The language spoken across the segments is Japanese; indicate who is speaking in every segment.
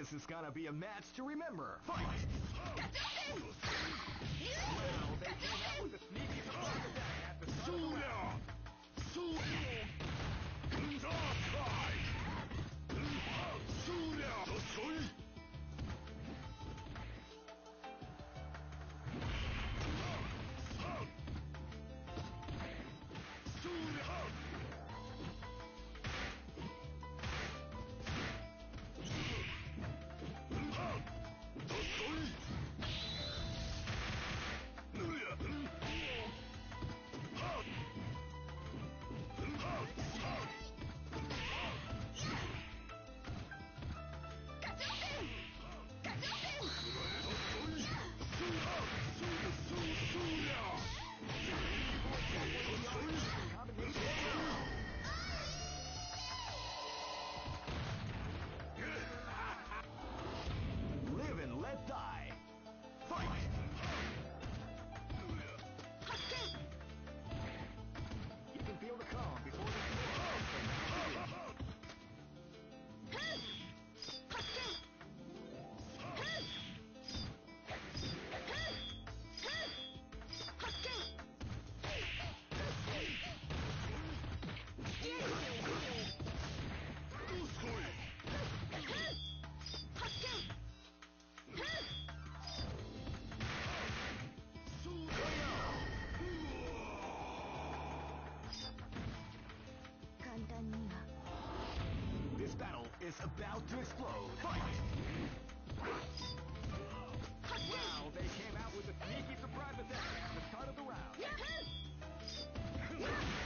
Speaker 1: This is gonna be a match to remember. Fight! Wow, they came out with a sneaky surprise attack at the start is about to explode. Fight! Wow, they came out with a sneaky surprise attack at the start of the round.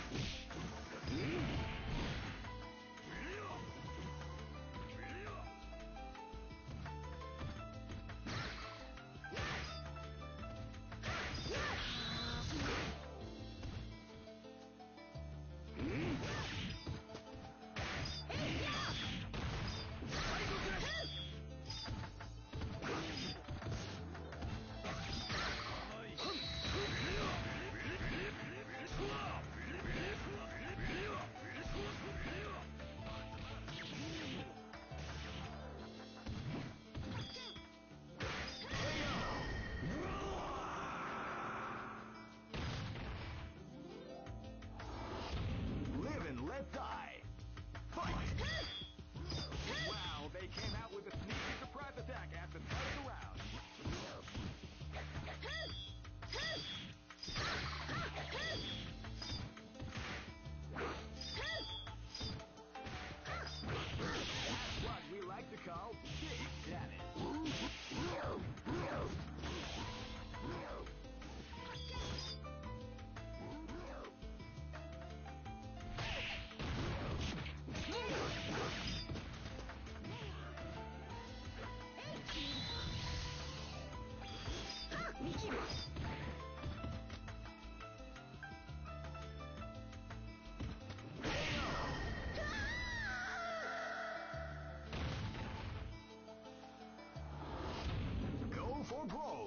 Speaker 1: Go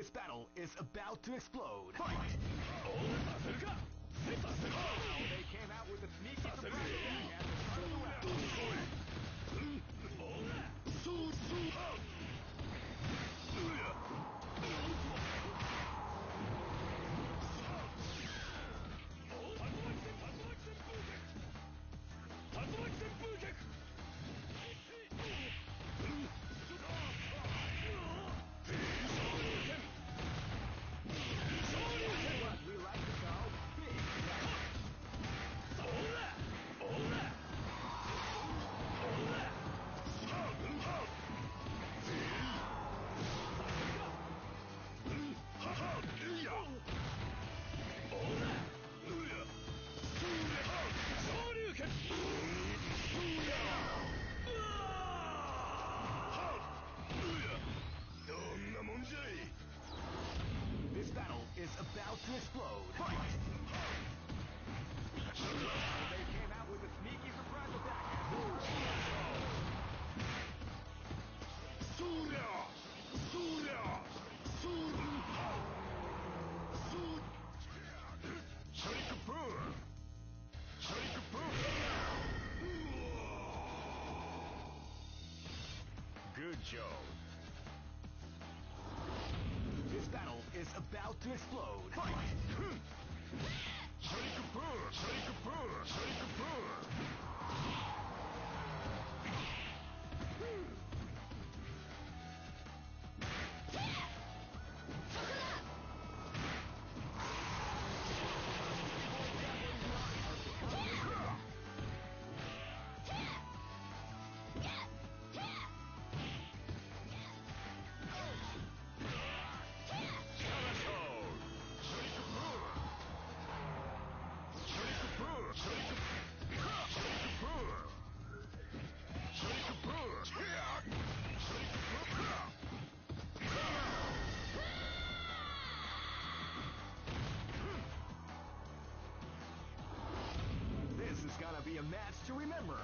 Speaker 1: This battle is about to explode. Fight! Oh, they came out with a sneaky surprise at the start of the round. To explode. Fight! They came out with a sneaky surprise attack at
Speaker 2: Surya! Surya! Surya! Surya! Shake! Good job.
Speaker 1: Is about to explode. Fight! Hmm.
Speaker 2: Shake a! Shake a! Shake a!
Speaker 1: A match to remember.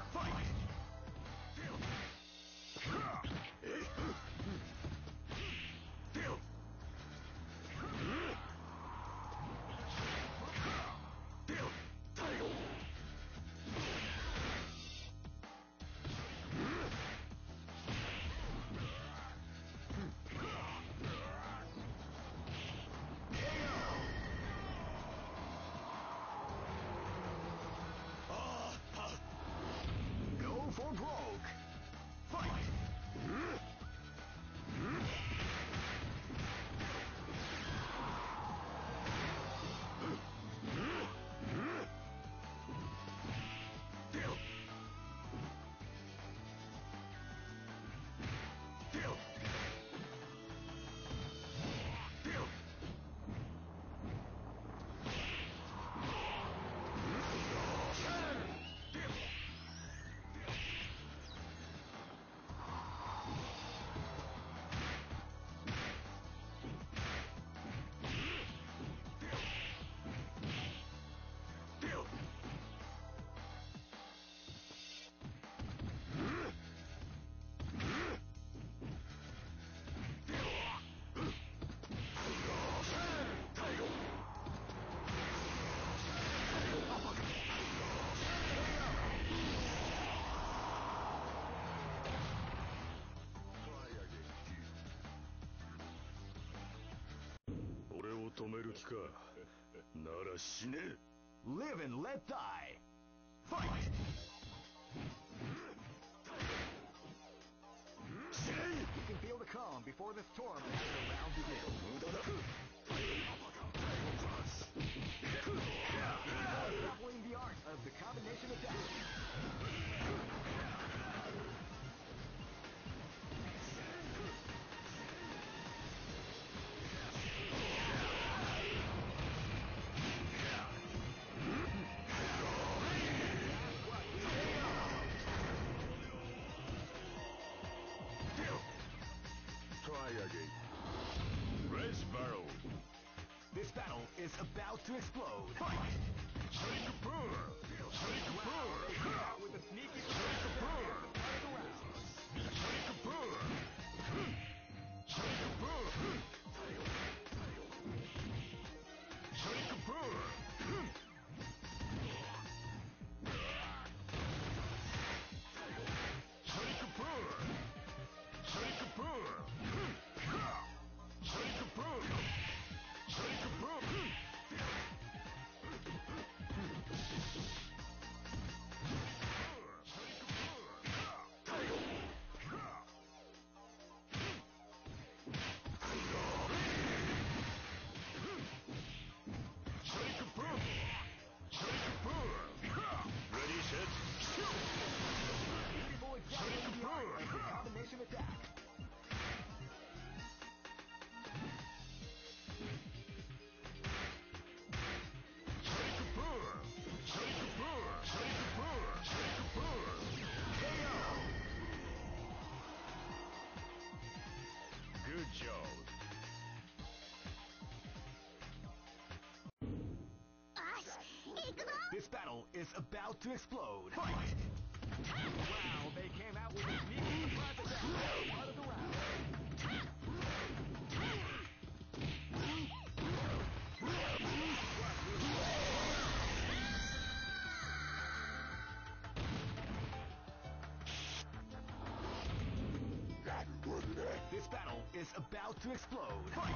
Speaker 2: 止める気かなら死ね
Speaker 1: Live and let die. Fight! You can feel the calm before the storm as the round begins. Is about to explode. Fight!
Speaker 2: Shake Shake This
Speaker 1: battle is about to explode. Fight! Wow, they came out with a of the round. This battle is about to explode. Fight!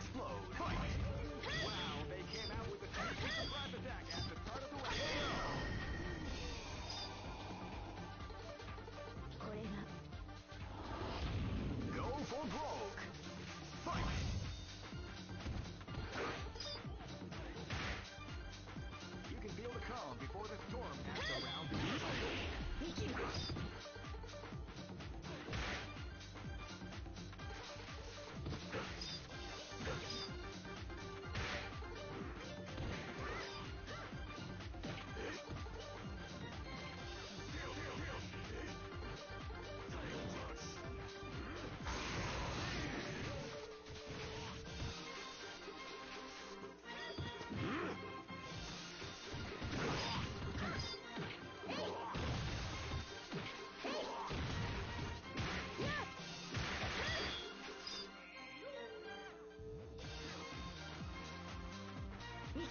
Speaker 1: explode.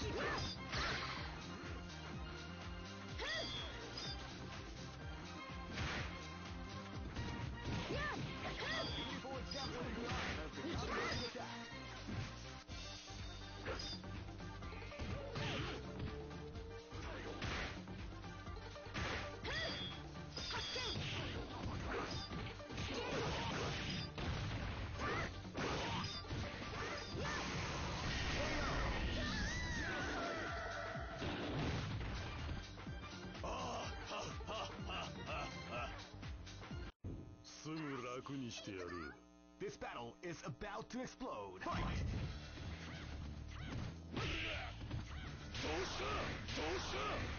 Speaker 1: Yeah!
Speaker 3: This battle is about to explode.
Speaker 1: どうしたどうした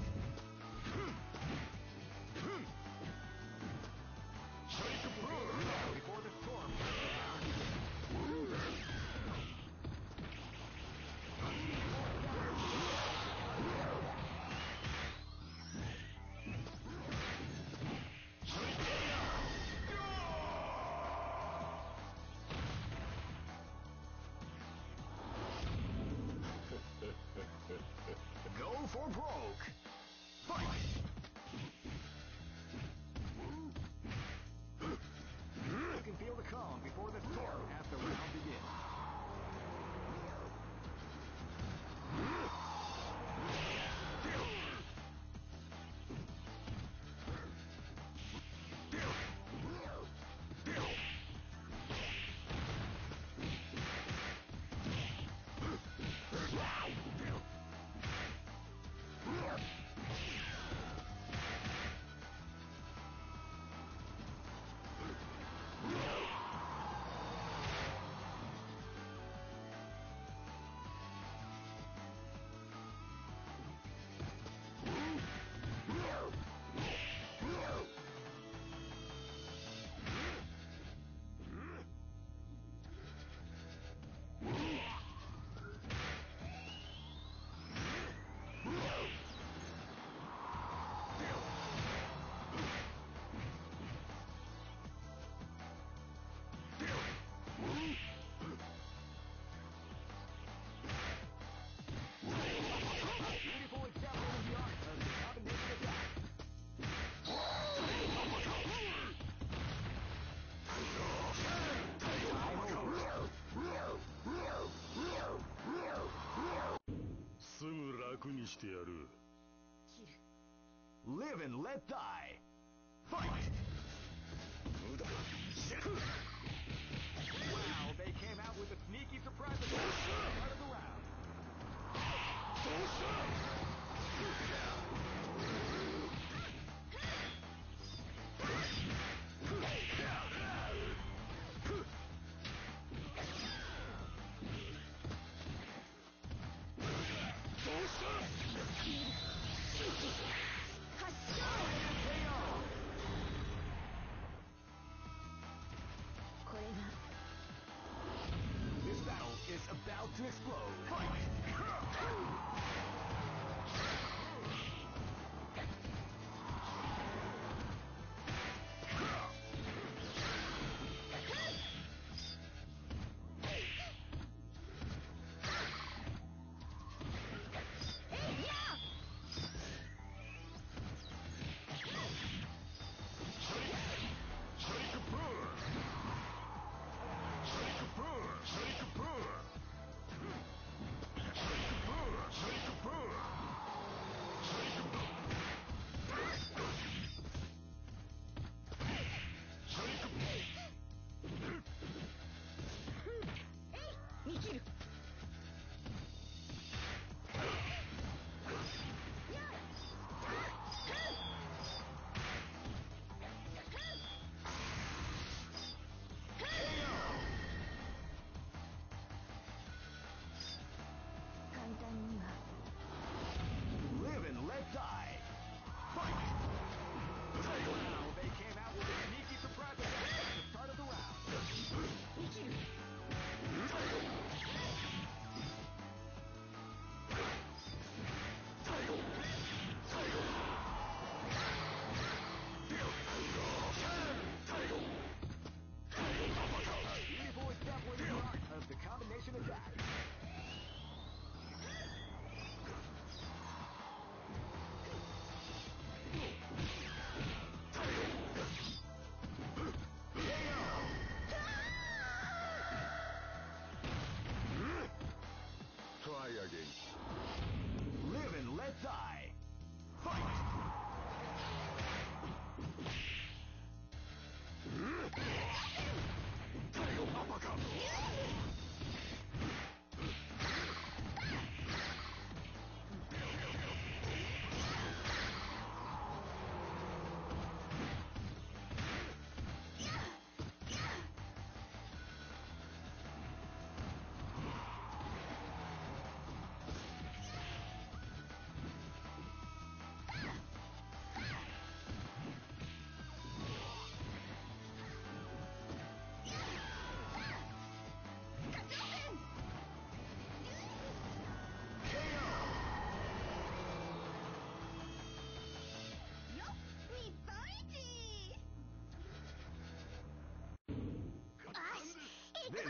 Speaker 3: Pro. に
Speaker 2: してやる。
Speaker 1: Live and let die!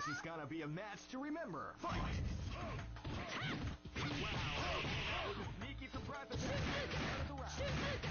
Speaker 1: This is gonna be a match to remember. Fight! Wow! Sneaky surprise attack.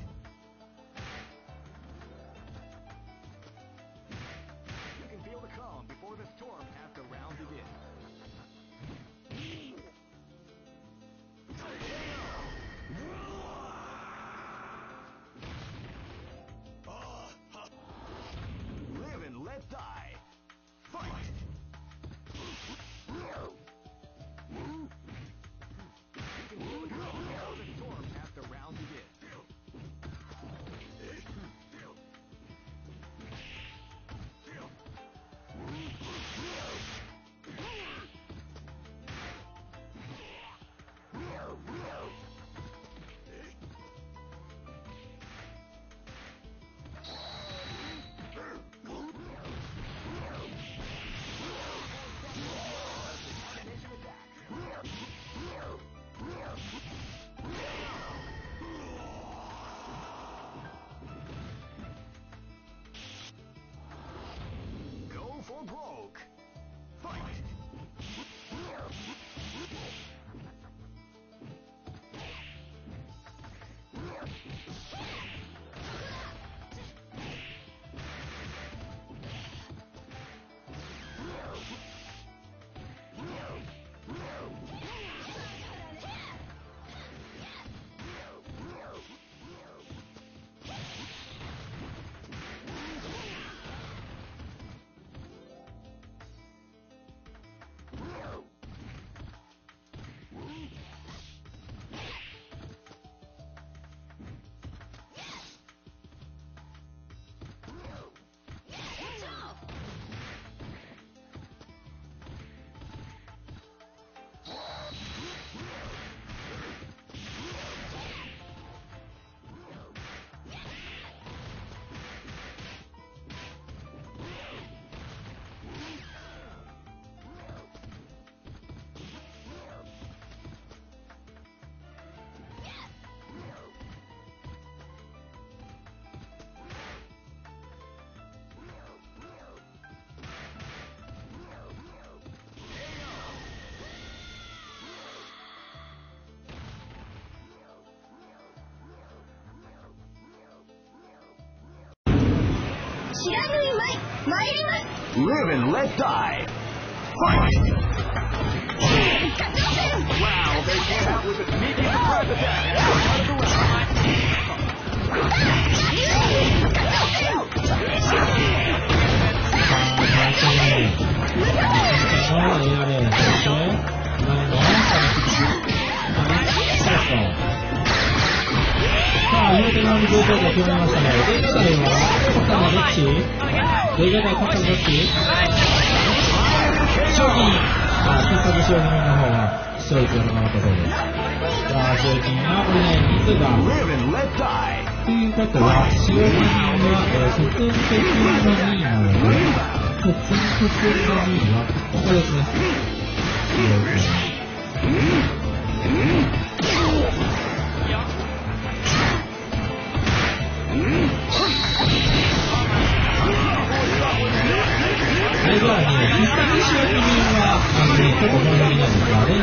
Speaker 1: Go Live and let die. Fight! Wow, they came out with a sneaky surprise attack at the start of the round.
Speaker 4: さあ、両手の状況が決まりましたので、現在は、肩のどっち現在肩のどっち商品、あ、必殺商品の方が白いというのがことです。さあ、商品は降りない人数が、
Speaker 1: Live and let die.
Speaker 4: ということは、使用人は、えー、突然的の2位なので、突然突然の2位は、ここですね。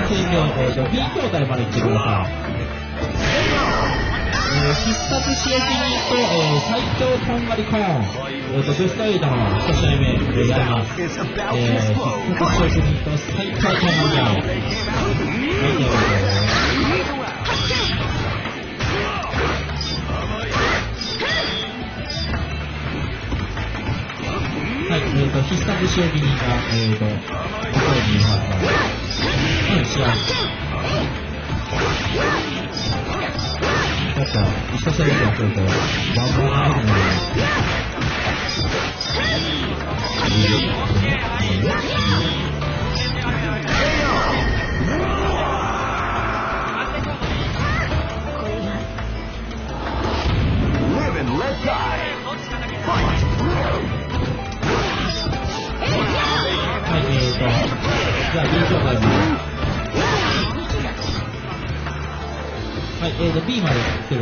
Speaker 4: なんですが、連戦で、えーと、B 兄弟まで行ってください。えー必殺使用人と、えー、最強とんがりコーン、えーと、ベスト8の1試合目でやります。えー、必
Speaker 1: explode.
Speaker 4: 殺使用人と最強とんがりコーン。はい、ということではい、えーと、必殺使用人が、えーと、ここにいますので、うん、試合。ちょっと、一試合目からすると、バンバンなるので、
Speaker 1: Live and let die. Fight!
Speaker 4: はい、えーと、じゃあ、はい、えーと、B まで来て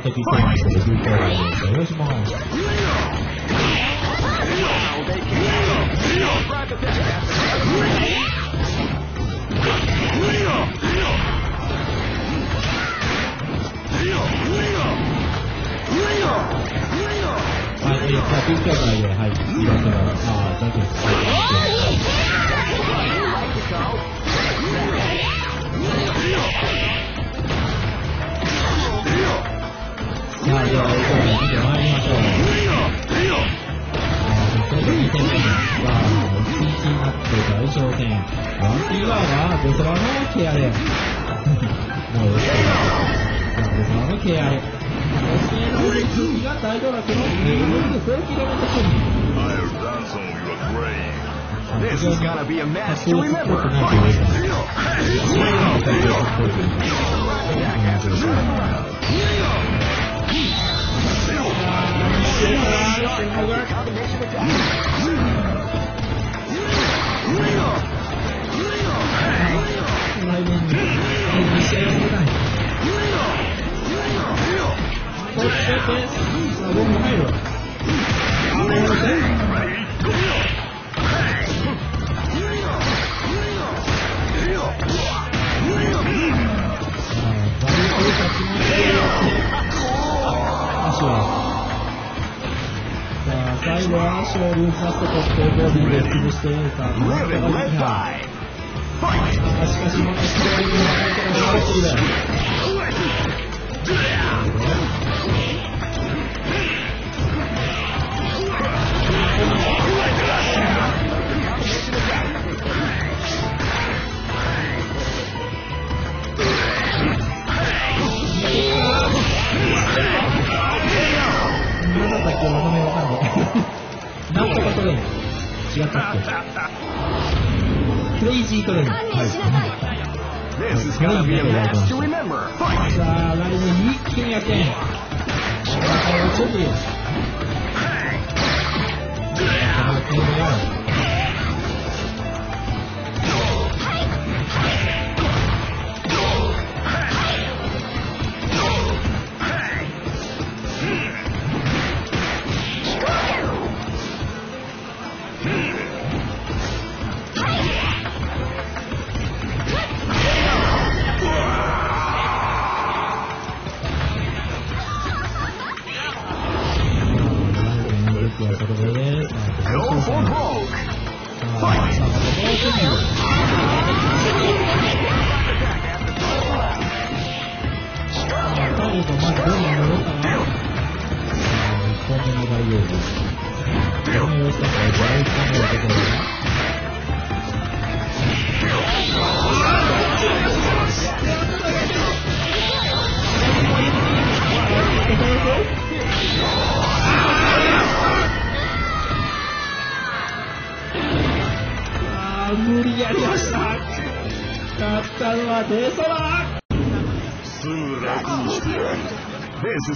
Speaker 5: I'll take these
Speaker 4: things.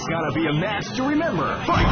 Speaker 4: It's gotta be a match to remember. Fight!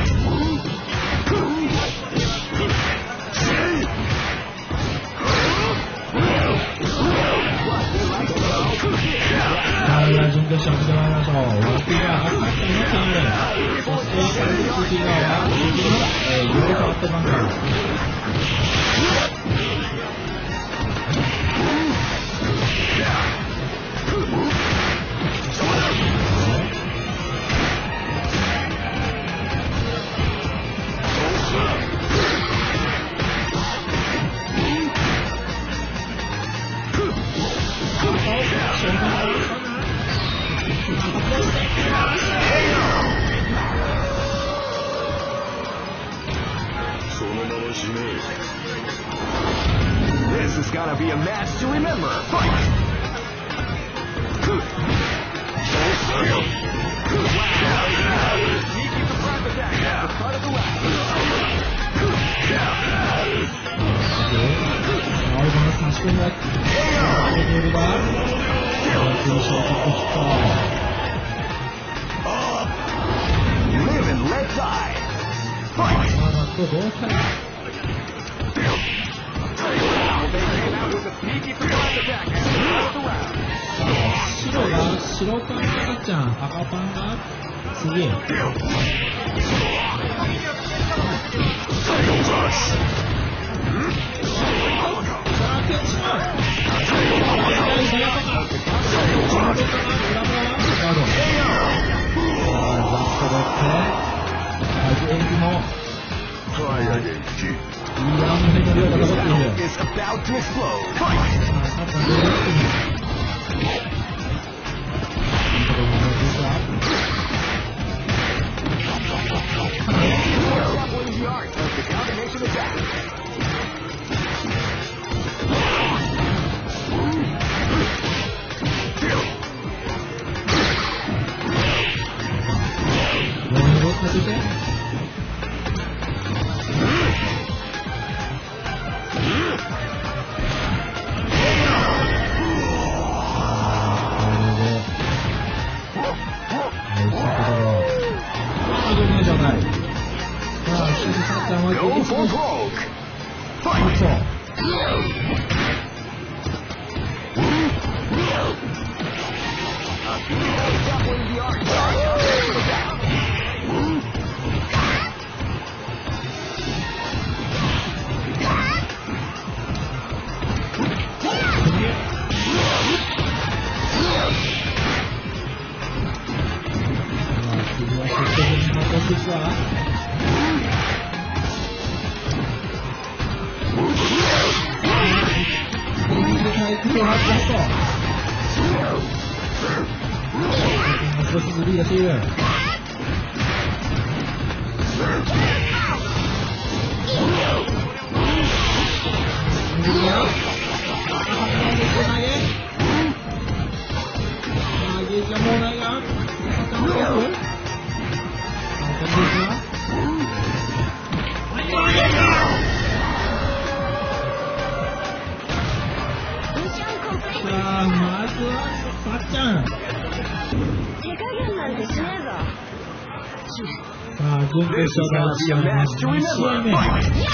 Speaker 4: This
Speaker 6: 勝
Speaker 4: is
Speaker 1: 第
Speaker 4: gonna
Speaker 1: 1
Speaker 4: be a
Speaker 1: 試合
Speaker 4: match to
Speaker 1: 2試合目。
Speaker 4: remember.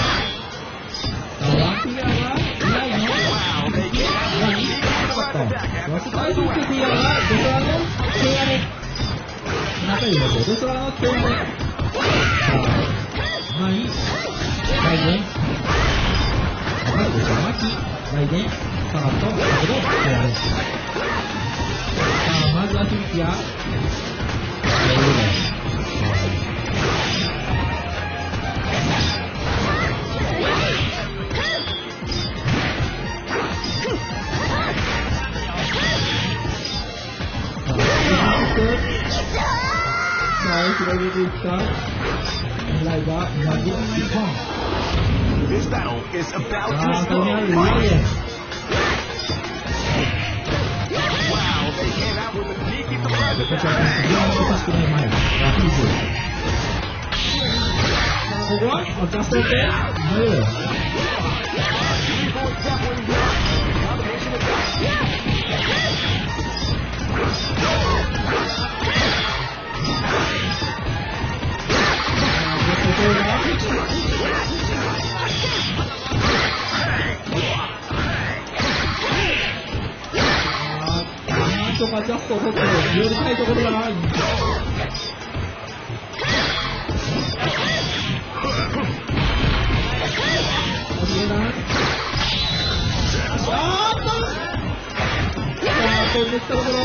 Speaker 1: とかジャスと
Speaker 4: おっと、寄りたいところだな。あーっとさあ、飛んできたところ。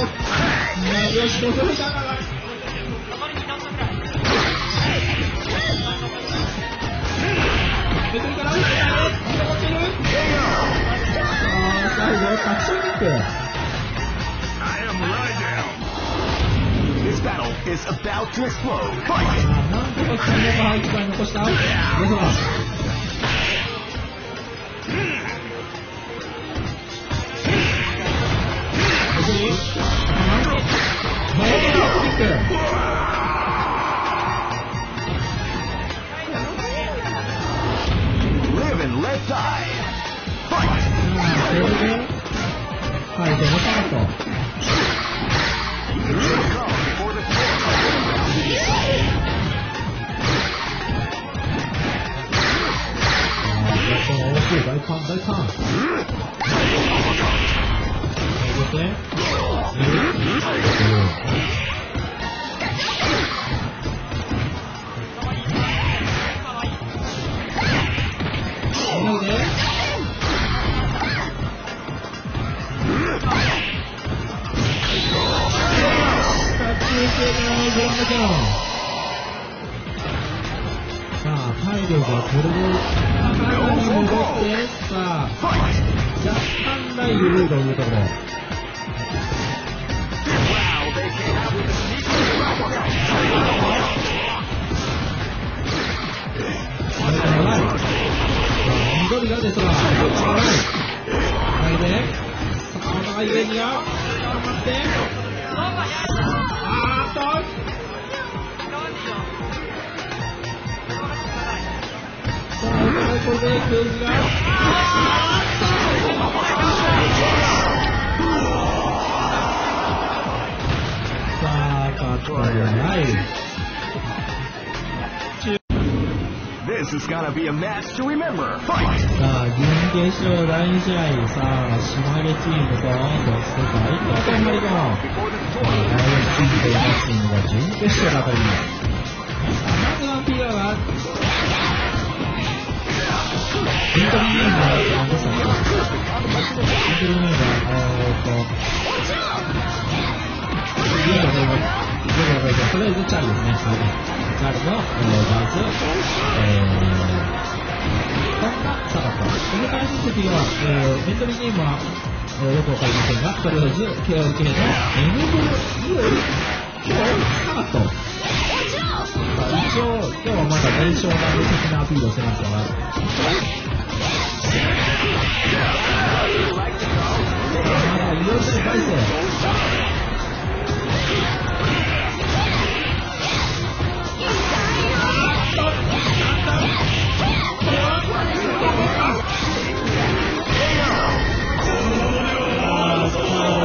Speaker 4: よし、どうするか。出て。るかな残って。るあー、最後、タッチキック。
Speaker 1: I
Speaker 4: タッチキック。
Speaker 1: Live and let die. Fight!
Speaker 4: さあ、これで、はい、でもパート。試合、さあ、島根チームと、そして大東天張りの、さあ、
Speaker 1: Before the
Speaker 4: 第4チームと4チームが準決勝で当たります。さあ、まずはピアは、エントリーネームが何でしたっけエントリーネームが、えーっと、いやいやいやいやいやいやとりあえずチャーリーです。ね。チャーリーの、えー、ダンス、えー、こんなサガット。この対戦席は、えー、エントリーネームは、えー、よくわかりませんが、とりあえず、KLK の MV より、今日、サガット。まあ一応、今日はまだ名称が的なアピールをしてますから、まだいろいろ大勢。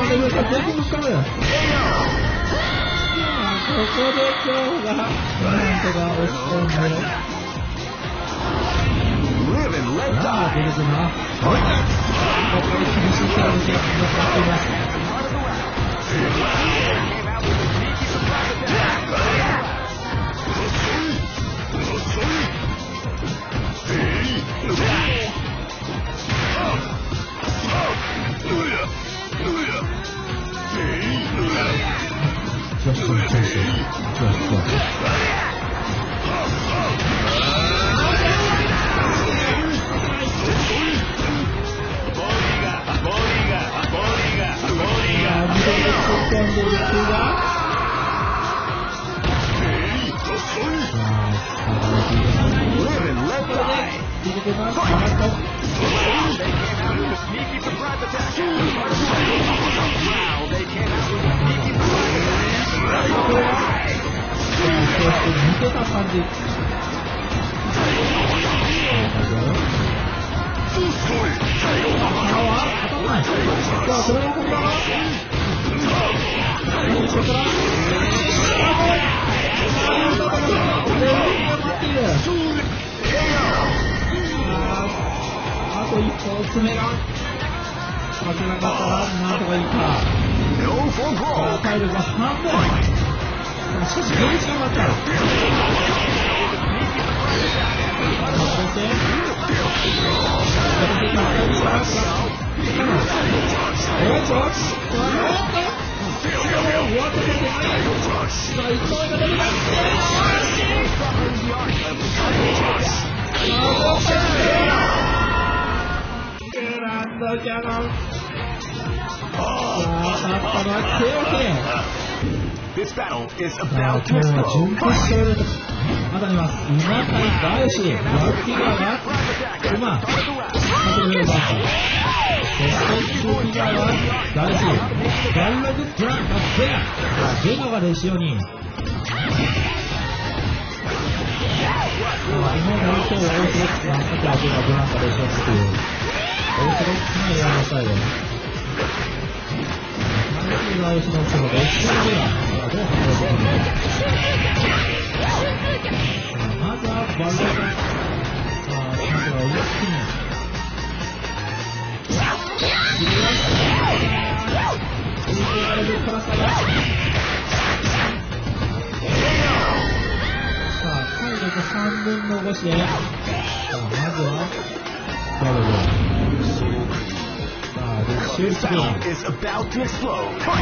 Speaker 4: Olha meu cabelo do cara. Eu sou decão, Vamos pegar o som,
Speaker 1: Live and let die.
Speaker 4: Ah, beleza, não. Olha. Olha. Just some tension. Just some. Wow, sneaky 에。 っ
Speaker 1: と、上手
Speaker 4: 出てなかったらなんとかい。さあ、一投目が出てきて、グランドキャノン。さあ、で、まだいます。馬対バヨシ、ワッキガーが、馬、勝てるバッター。そして、シューティガーは、バヨシ、バルログブランカ、ベガ。さあ、ベガがレシオに。さあ、日本の人をオーソドックスな、さっきはベガ、ブランカ、レシオっていう、オーソドックスなエアのスタイル。バヨシのそのレシオベガ、さあ、どう反応するの。まずはバルロが、さあ、シャンプが一気に、追い込まれる辛さ、さあ、体力3分の5して、さあ、まずは、バルロ。さあ、レシュー
Speaker 1: This
Speaker 4: スピン。
Speaker 1: battle is about to explode. Now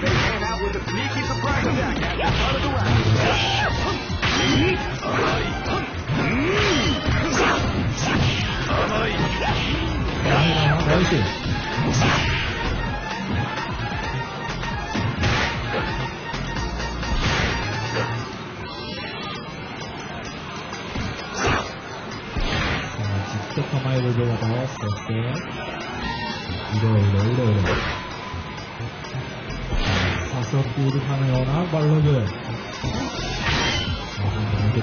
Speaker 1: they came out with a sneaky surprise attack at the start of the round.
Speaker 4: ダメじっと構えるベガと、そして、いろいろいろいろ。誘っているかのようなバルログ。さあ、本当に向け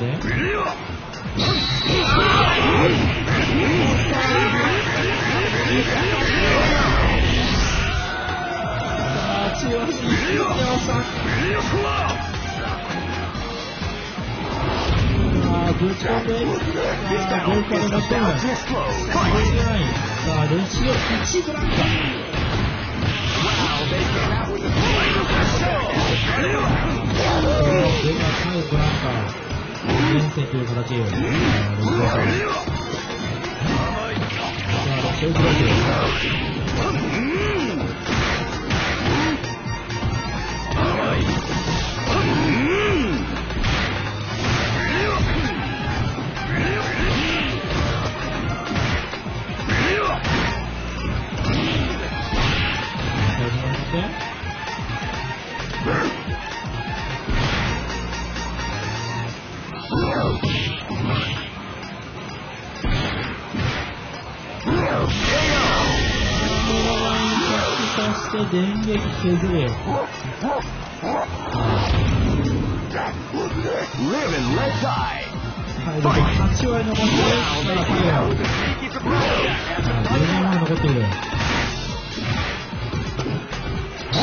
Speaker 4: う。ん。して電撃削る。
Speaker 1: Live and let die.
Speaker 4: 体力8割残して、さあ、パレオ。す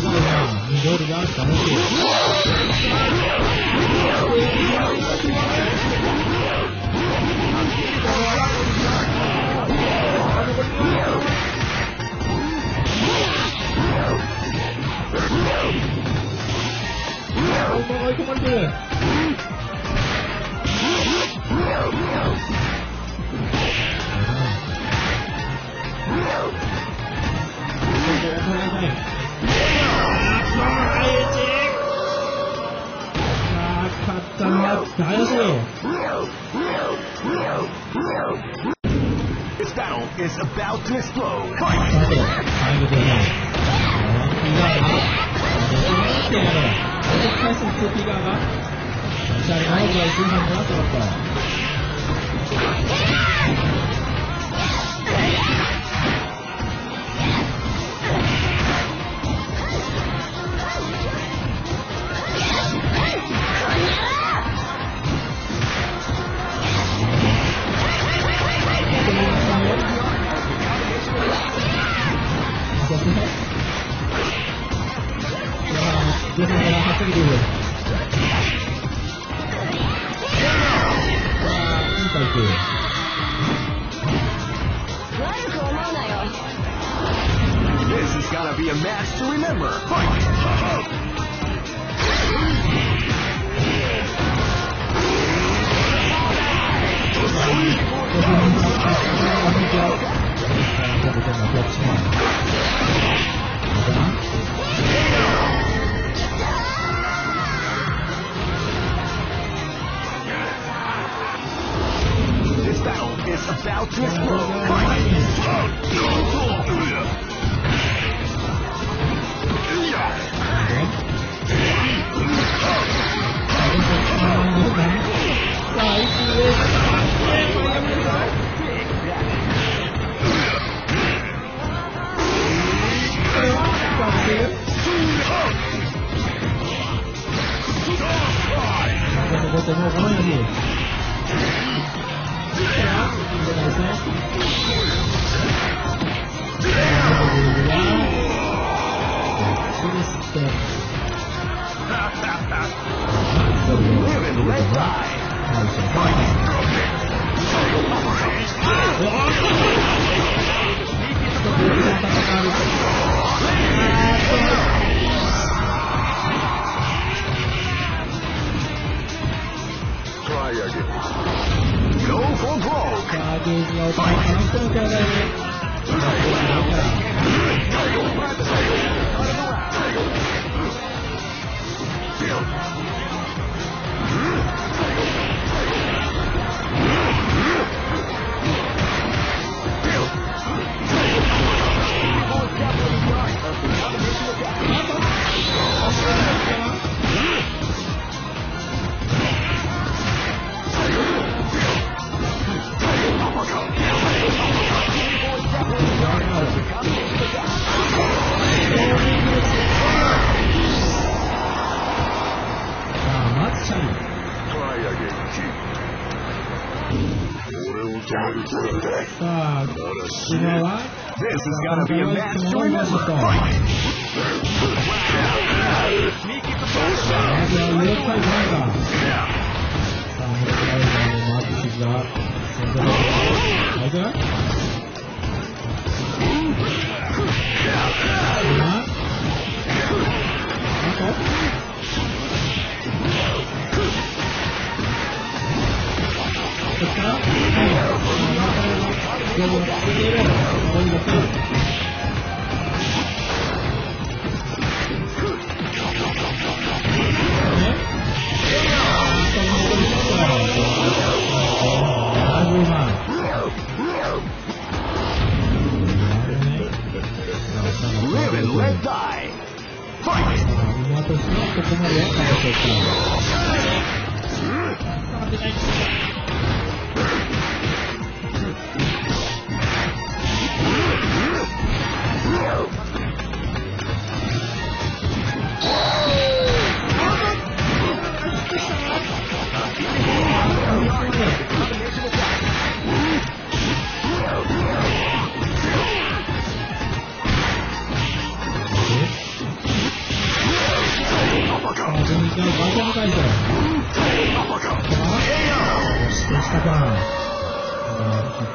Speaker 4: ご
Speaker 1: This going to
Speaker 4: be a bad.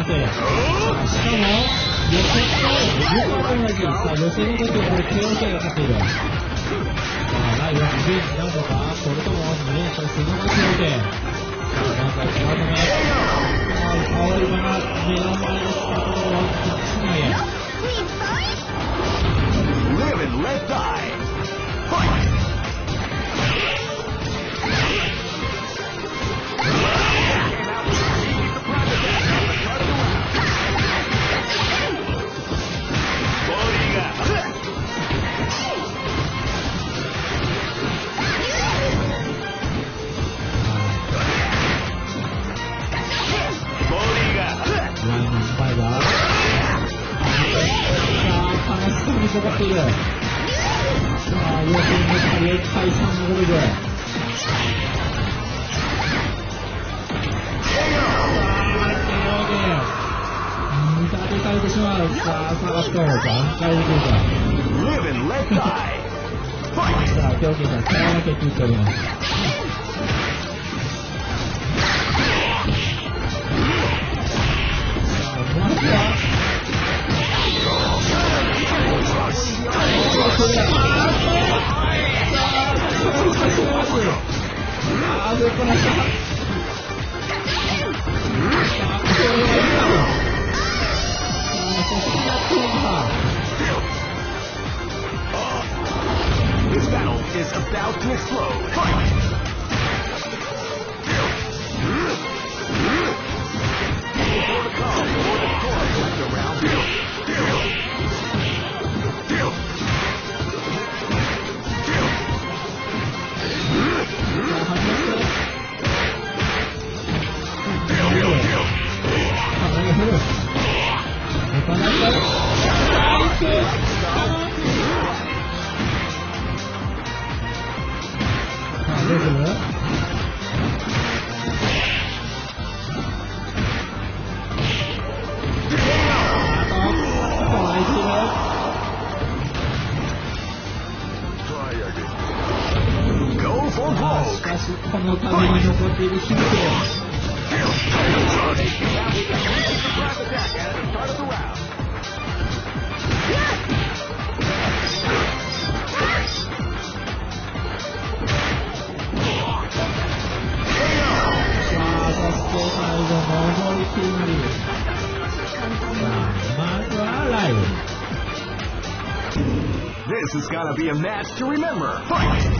Speaker 7: ま
Speaker 4: せんしかも予選と予と同じ予の時はこれがっているライブはなのかそれとも違うり目の前のスタートへ
Speaker 1: Live and let die! Fight!
Speaker 4: つながっているさあ予選の中に液体酸のゴルフ見されてしまさあ下がっ回き
Speaker 1: ゃい
Speaker 4: さあ気さんさらけ切っております。Abyo po.
Speaker 1: This is gonna be a match to remember. Fight!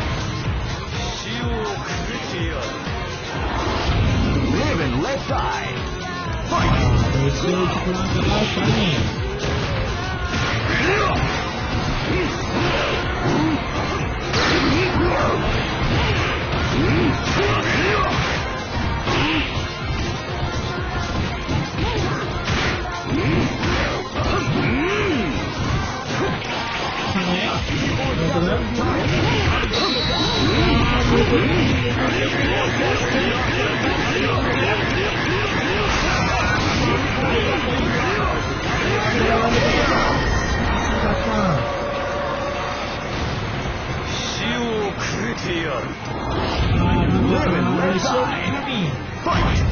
Speaker 1: live and let die.
Speaker 4: Fight!
Speaker 2: There's no crime about dying. Come on.
Speaker 1: Fight!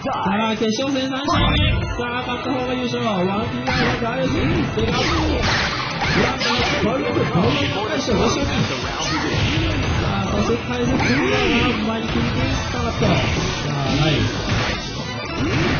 Speaker 4: さあ決勝戦3試合目さあ勝った方が優勝ワンピーライダー大好きセガブランナーこれでこのまま一緒ご一緒に
Speaker 1: The round begins.
Speaker 4: さあそして解説クリアが前に組みてスタートさあはい。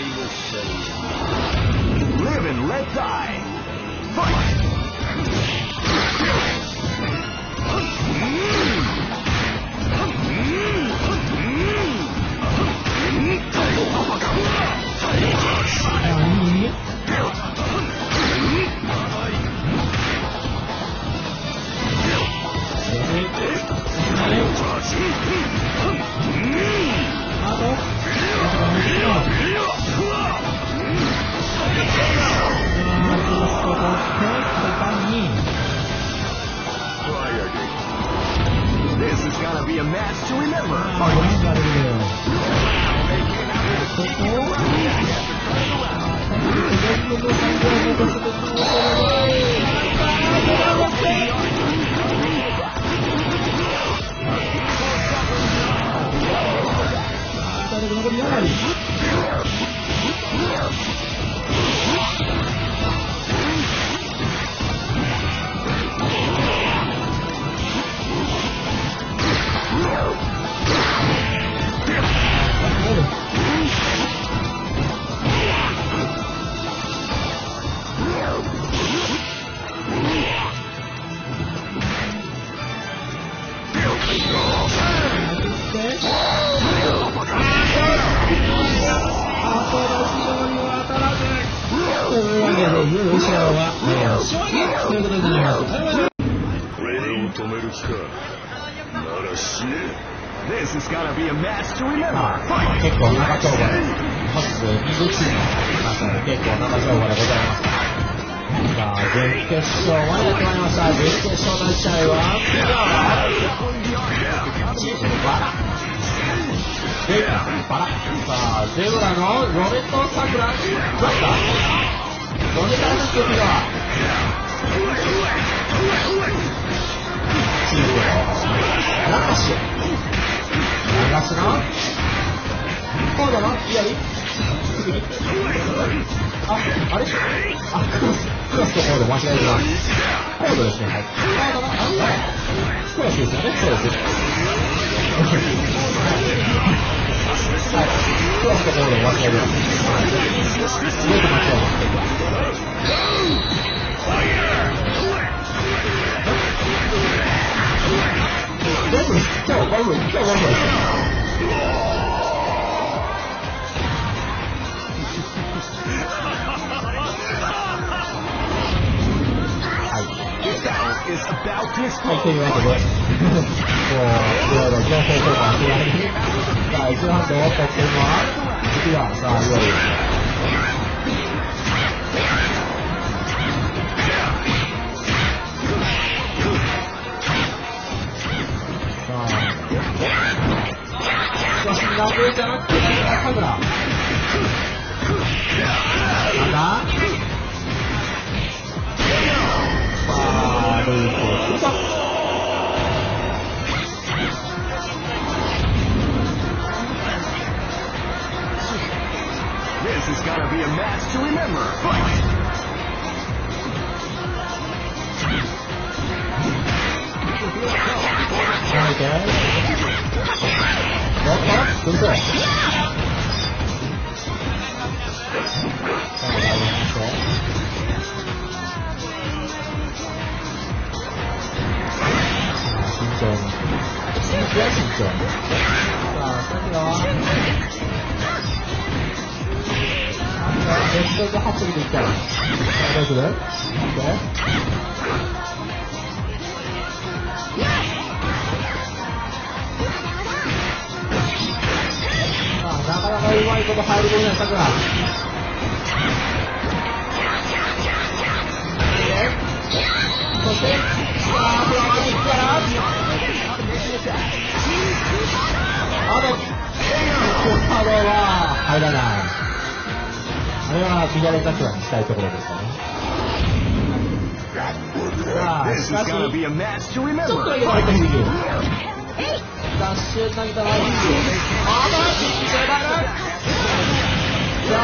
Speaker 4: ここで、
Speaker 2: 敗北者に
Speaker 1: Live and let die. Fight!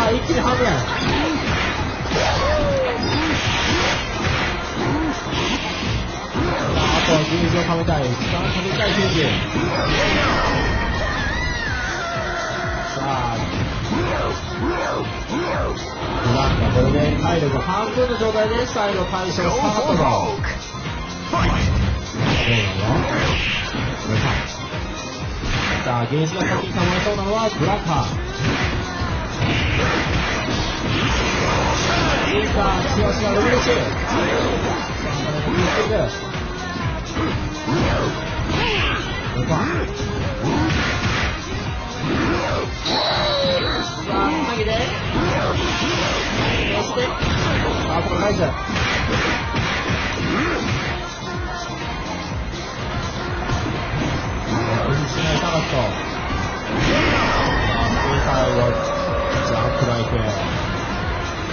Speaker 4: あ、一気に半分。さあ、あとはゲージを貯めたい。時間を貯めたいゲージ。さあ、ブランカ、これで体力半分の状態で最後対象スタートだ。
Speaker 1: Hulk. Fight!
Speaker 4: さあ、ゲージが先に構えそうなのはブランカー。いいか、しわしわ伸びるし。伸びていく。ルパン。さあ、投げて。そして、あ、これ返す。しないタガット。最後、ジャンプライト。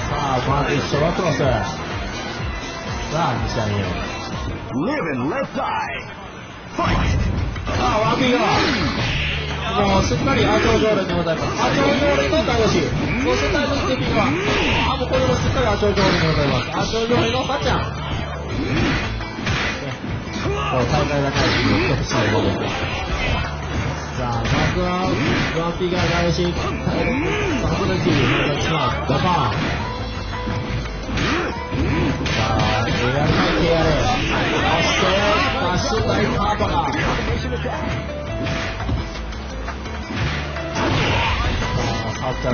Speaker 4: さあ、まず一緒はクロス。さあ、西谷。
Speaker 1: Live and let die. Fight!
Speaker 4: さあ、ワーピーが。もうすっかりアチョウ常連でございます。アチョウ常連の大押し。そしてタイムステッピングは、あ、もうこれもすっかりアチョウ常連でございます。アチョウ常連のかっちゃん。こう大会がないし、来てほしいものです。さあ、まずは、ワンピーが返し、バブルキー、またします。ドカン。さあ、AR 対 KR。そして、ダッシュ対カートが。さあ、カッチ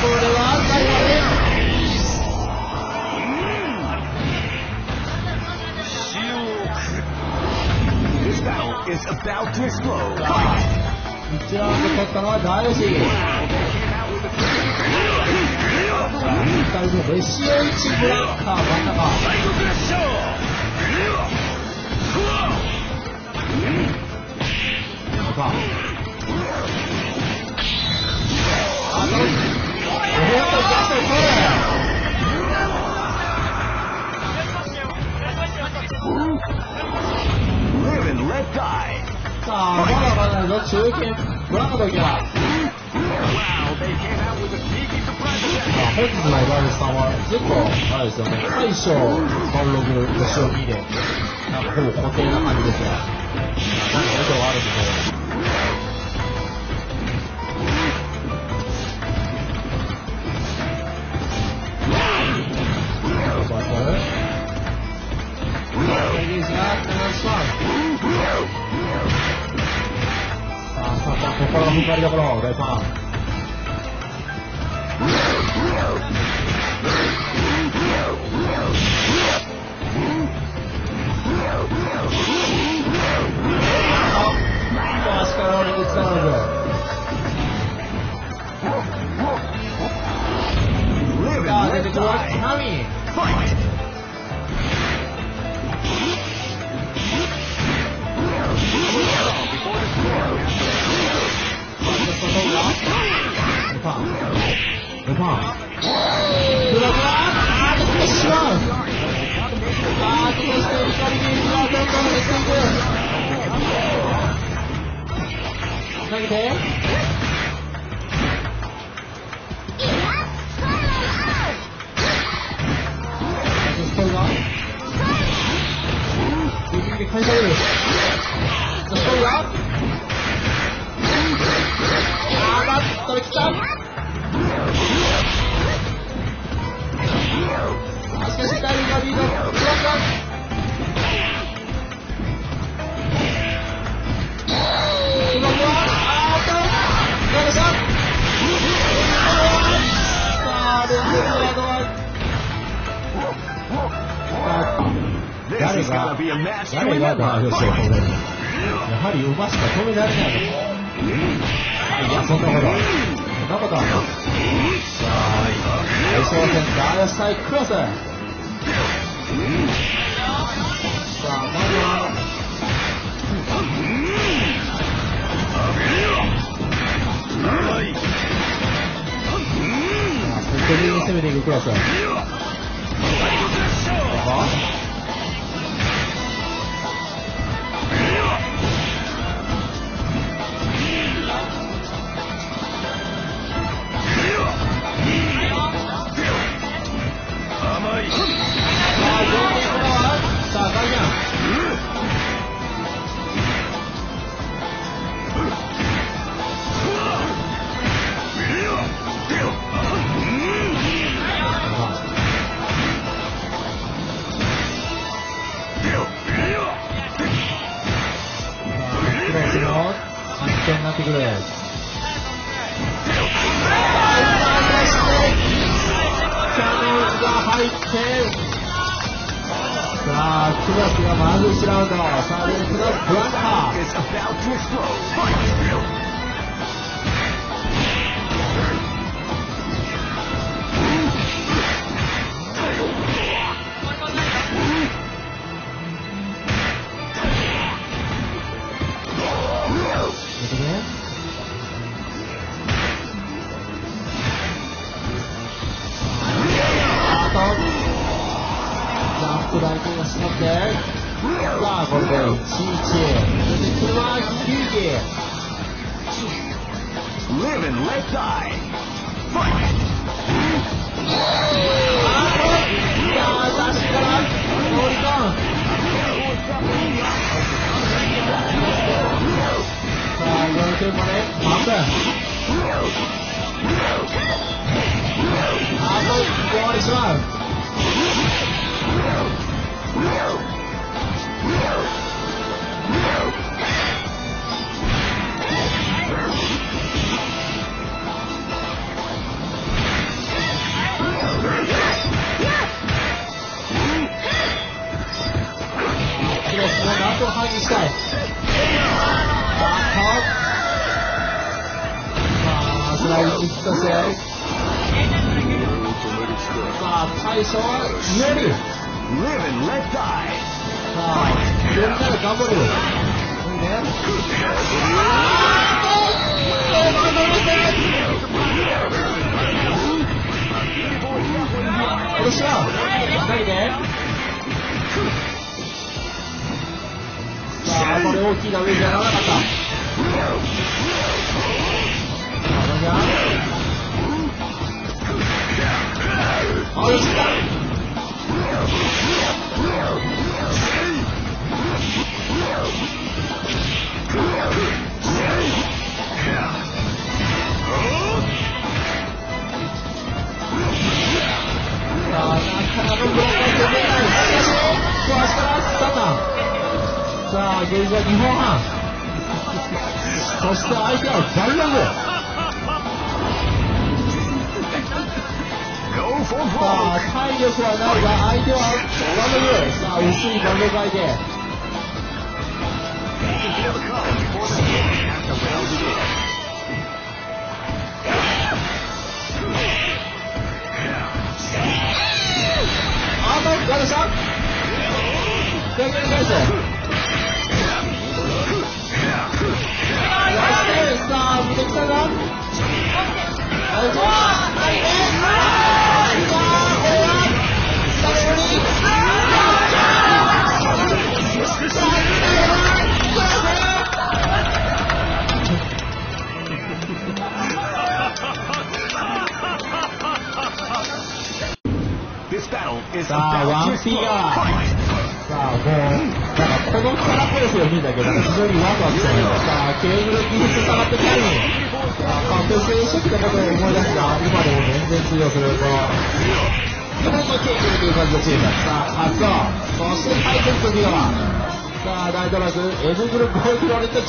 Speaker 1: This battle is about to explode.
Speaker 4: さあ
Speaker 1: Fight!
Speaker 4: 1ラウンド取ったのは大あ本日のライバルさんはずっとあれですよね大将バルログ吉尾2でなんかほぼ固定な感じですがなんか音があるんで
Speaker 1: Live
Speaker 4: さあ
Speaker 1: and
Speaker 4: 出
Speaker 1: let
Speaker 4: てくる
Speaker 1: die.
Speaker 4: ナミ
Speaker 1: Fight!
Speaker 4: ルパン。ルパあー、出てしまうあー、そして光ゲージがどんどん減っていく。投げて。指で返される。ストールがあー、バットで来たしかし、ダイビングが。ブロックあ誰が誰がダメ
Speaker 1: remember.
Speaker 4: ージを止めるやはり馬しか止められないの？いや、そんなことはそんなことはない。さあ、対象戦ダースタイクロス。さあ、まずは、さあ、積極的に攻めていくクロス。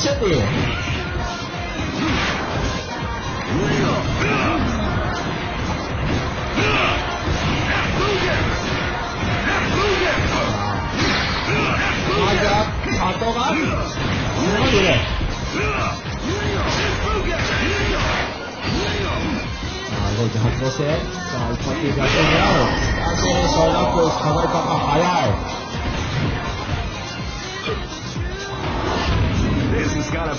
Speaker 4: ちゃねえよまだ後が。あるすごあ小学校捕まえ方早い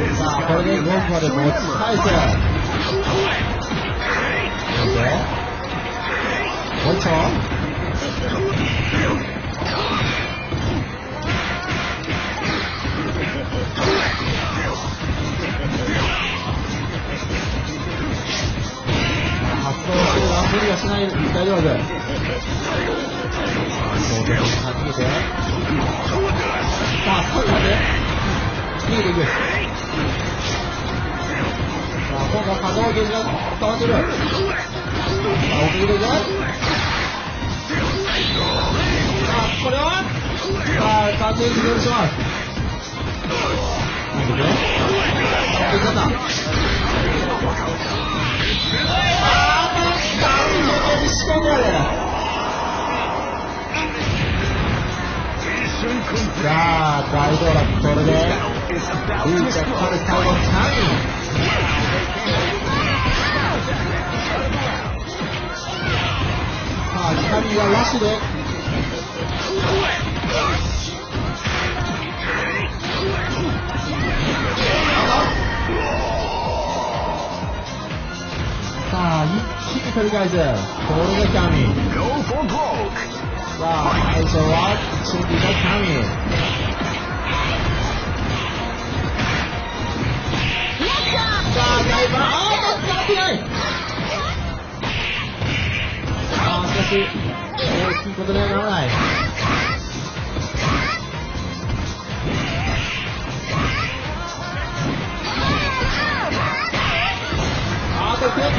Speaker 4: 啊！快点能我可得多猜些。好的，我操！这个现在该要的，我这边看这个，大胖子，这个月。啊，换个喊高就先打起来，老虎的人，啊，可怜，哎，赶紧去救。啊，他打你，你受不了。さあ大道楽これでリーチャーこタイさあ光はラシでさあ一気に取り返す。これでキャミー。哇，还是我身体在抗你！哇，再把奥特打出来！啊，可惜，没机会拿下来。啊，都别开！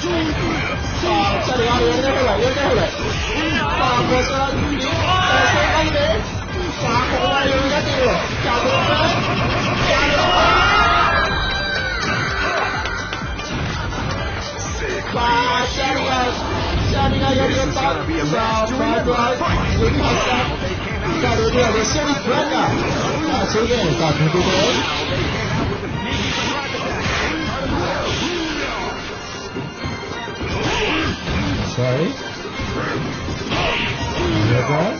Speaker 4: あ、チャリが、Sorry? You okay?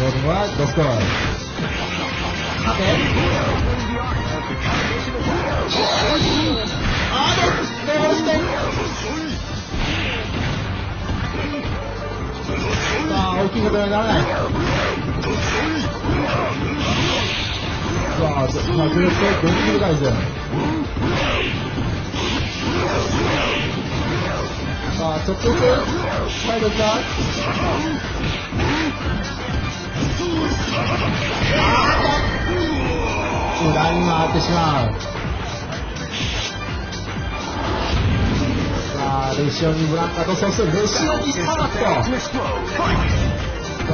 Speaker 4: Going right, let's go. さて、あーで、どうしてさあ、大きいことにならない。さあ、迫力と元気深いですよ。さあ、直接、サイドか裏に回ってしまう。さあ、レシオにブランカと、そしてレシオにサマット。さ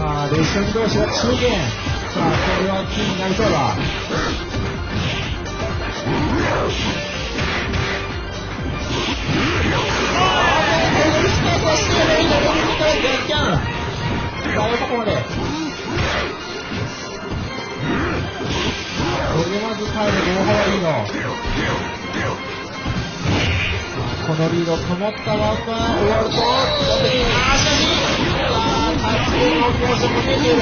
Speaker 4: あ、レシオン同士が中堅。さあ、これはキーになりそうだ。これまずタイム大幅リード。このリード保ったまんま終わると、あーしかし、あー、タッチのコースも見えている。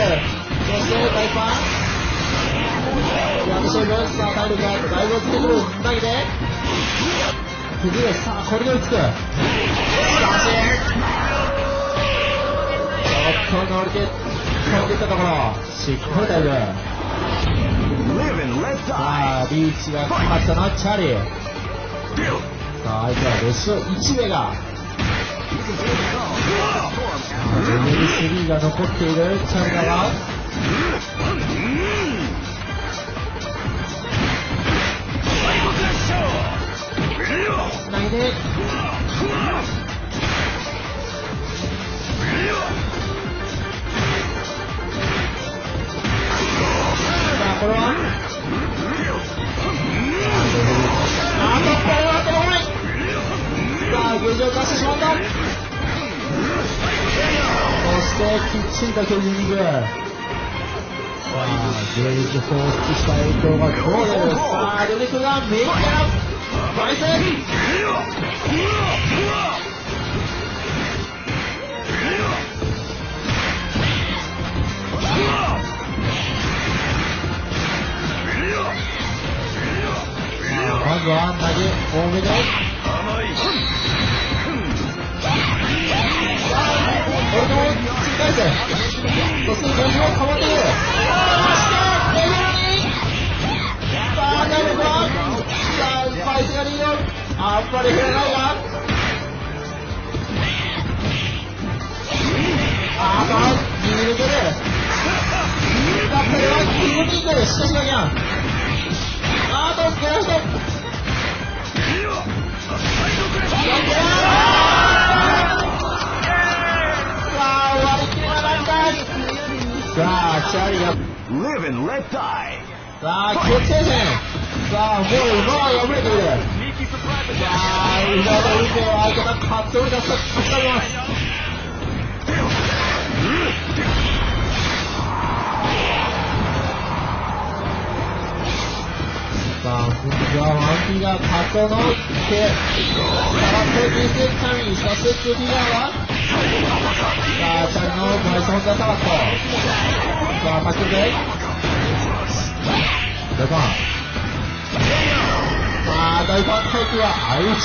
Speaker 4: そして、大パン。ヤンドシェイブ、さあ、体力がだいぶ落ちてくる。投げて、次で、さあ、これで追いつ。く。しかし、ちょっと乗りて、飛んでいったところ、しっかりダイブ。
Speaker 1: Live and let
Speaker 4: さあ、リーチがかかったのはチャリー。さあ、相手はレシオ1名が。レベル3が残っているチャリナは。投げて。さあ、これはあーと、これは手がないさあ、現状出してしまったそして、きっちりと巨人リング。ゲージ放出した影響がどう出るさあ、出てくるが、メインから、バイセンまずは投げ多めで。あ、体力はさあ、バイスがリード。あっぱれ減らないが。あー、さあ、逃げてる。さあ、これは
Speaker 1: Live and let die.
Speaker 4: さあ、決定戦。さあ、もう馬は破れている。
Speaker 1: Sneaky surprise
Speaker 4: さ
Speaker 1: attack.
Speaker 4: あ、裏の運命を相さあ、今度はワンピが過去の手。さあ、これでチャリ、そして次は、あ、チャリのバイソンザサバット。さあ、タックで。大ファン。さあ、大ファンタイプは相打ち。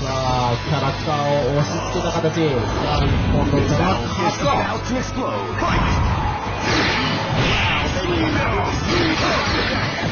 Speaker 4: さあ、キャラクターを押し付けた形。さあ、日本のトラク
Speaker 1: Is
Speaker 4: 発動。
Speaker 1: about to explode. Fight!
Speaker 4: さあ、ダブルコールでブックアップ取って。さあ、すごい。ダブルズ。さあ、チャリのペースに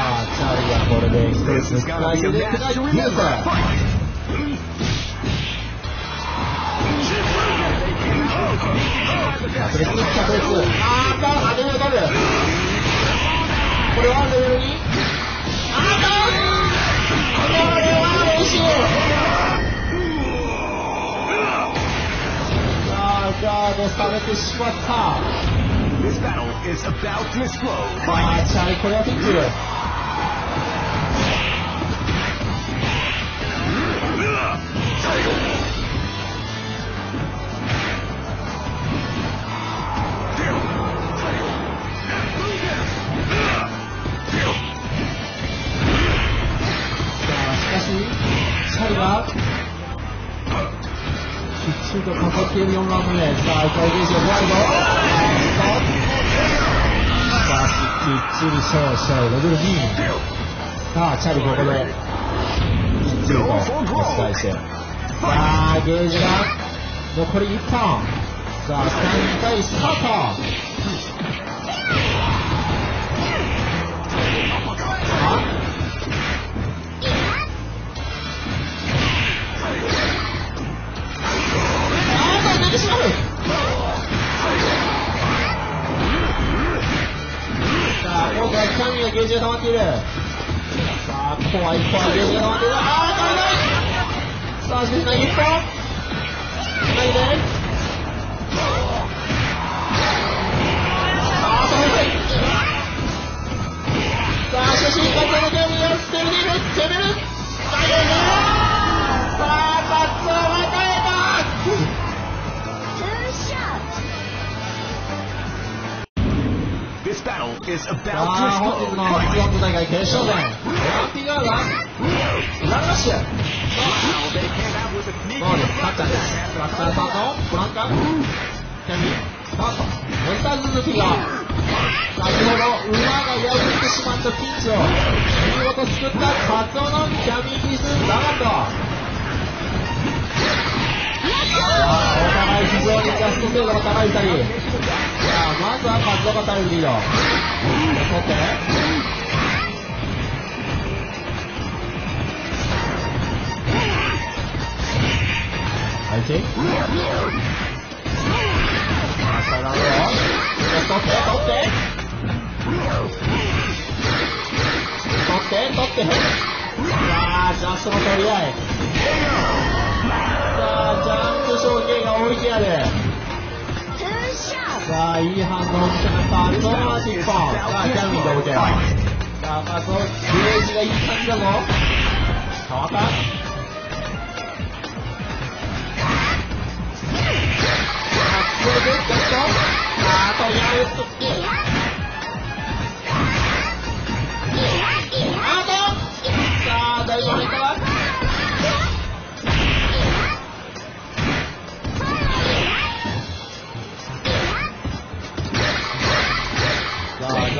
Speaker 4: Ah, Talia for the game.
Speaker 1: This is gonna be a match to remember.
Speaker 4: あーか、当てる当てる。これはレベル 2?
Speaker 1: This battle is about to explode.
Speaker 4: さあ、チャーリー、これはピンチ。さあ、しかし、シャリが、きっちりと囲っている4ラウンド目。さあ、イカイゲージをホワイト。さあ、きっちり勝利、勝利、レベル2。さあ、チャリここで、きっちりと押し返して。さあ、ゲージが、残り1本。さあ、3回スタート。あー、投げしまうさあ、今度はキャミがゲージが溜まっている。さあ、怖い怖いゲージが溜まっている。あー、足りないさあ、しかし投げ一本投げて。あ、止めないさあ、しかし、ガッツのキャミが攻めている攻める投げるさあ、ガッツ
Speaker 1: battle is
Speaker 4: さ
Speaker 1: about to
Speaker 4: あ、本日
Speaker 1: explode.
Speaker 4: の
Speaker 1: Fight!
Speaker 4: 日本大会決勝戦、ランピガーが、裏ラッシュ。
Speaker 1: Wow, they came out with a sneaky
Speaker 4: そうです、カッチャーです。カ
Speaker 1: at
Speaker 4: ッ
Speaker 1: the
Speaker 4: チャーさんのフランカー、キャミ、スタート。モンターズ抜きが、先ほど馬が破ってしまったピンチを、見事作ったカツオのキャミビスダガンド。常にジャスト精度が高い二人。さあ、まずはカツオがタイムリード。取って。相手下がるよ。取って、取って。取って、取って。さあ、ジャストの取り合い。さあ、ジャンプが置いてある。
Speaker 8: Two shot.
Speaker 4: さあ、いい反応した。アトマティックポン。さあ、キャミーで置いて。さあ、まず、ゲージがいい感じだぞ。変わった？こ。あーと、やると。あーとさあ、大丈夫か？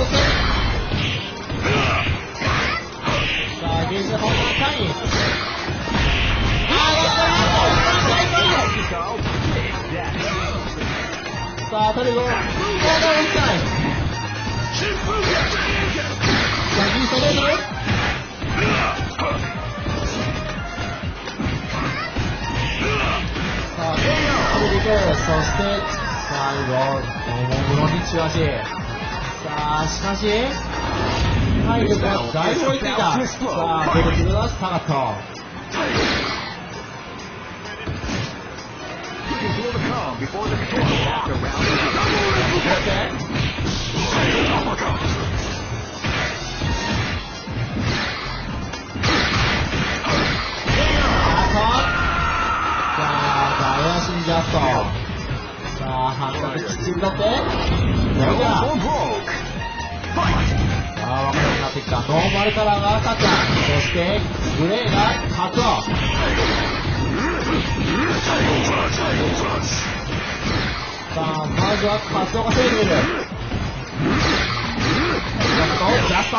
Speaker 4: さあ、ゲージの本番。サイド。
Speaker 2: 疾風逆
Speaker 4: さあ、ギーストレート。さあ、これでいこう。そして、最後、おもむろに中足。さあ、しかし、体力はだいぶ追いついた。さあ、出てくるのはスタガット。ジャスト。さあ、半角きっちり取って、どうだ
Speaker 1: Double broke.
Speaker 4: さあ、若くなってきた。ノーマルカラーが赤ちゃん。そして、グレーがカツオ。さあ、まずはカツオが攻めてくる。ジャスト、ジャスト。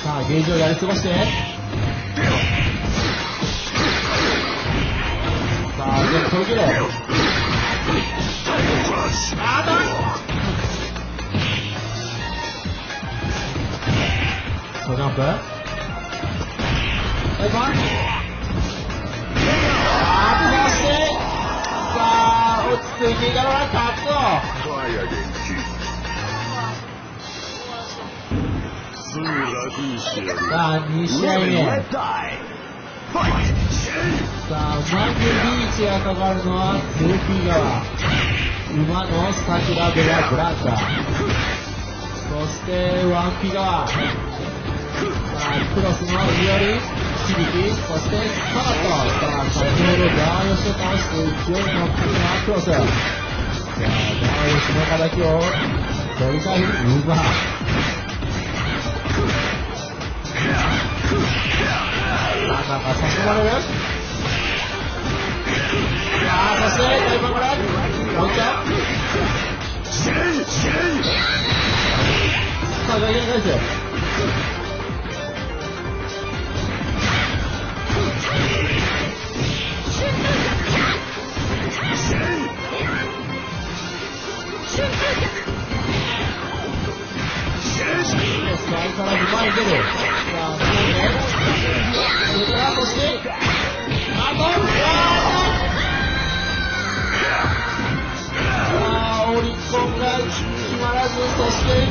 Speaker 4: さあ、ゲージをやり過ごして。さあ、全部取り切る。あーとそうジャンプ。はい、パン。あー、そして、さあ、落ち着いていたのはカツオ。
Speaker 2: すぐ楽にしてやる
Speaker 4: 馬のスタキラベラブランカ。そして、ワンピ側。さあ、クロスのリオリ、響き、そして、スタート。さあ、先ほどガーヨシを倒して勢いに乗っているのはクロス。さあ、ガーヨシの敵を取り返す馬。なんだか差し込まれるああ、そして、大パンから、もう一回。さあ、外野に返す。スライから前に出る。さあ、それで、それから、そして、あと、あー、オリコンが決まらず、そして、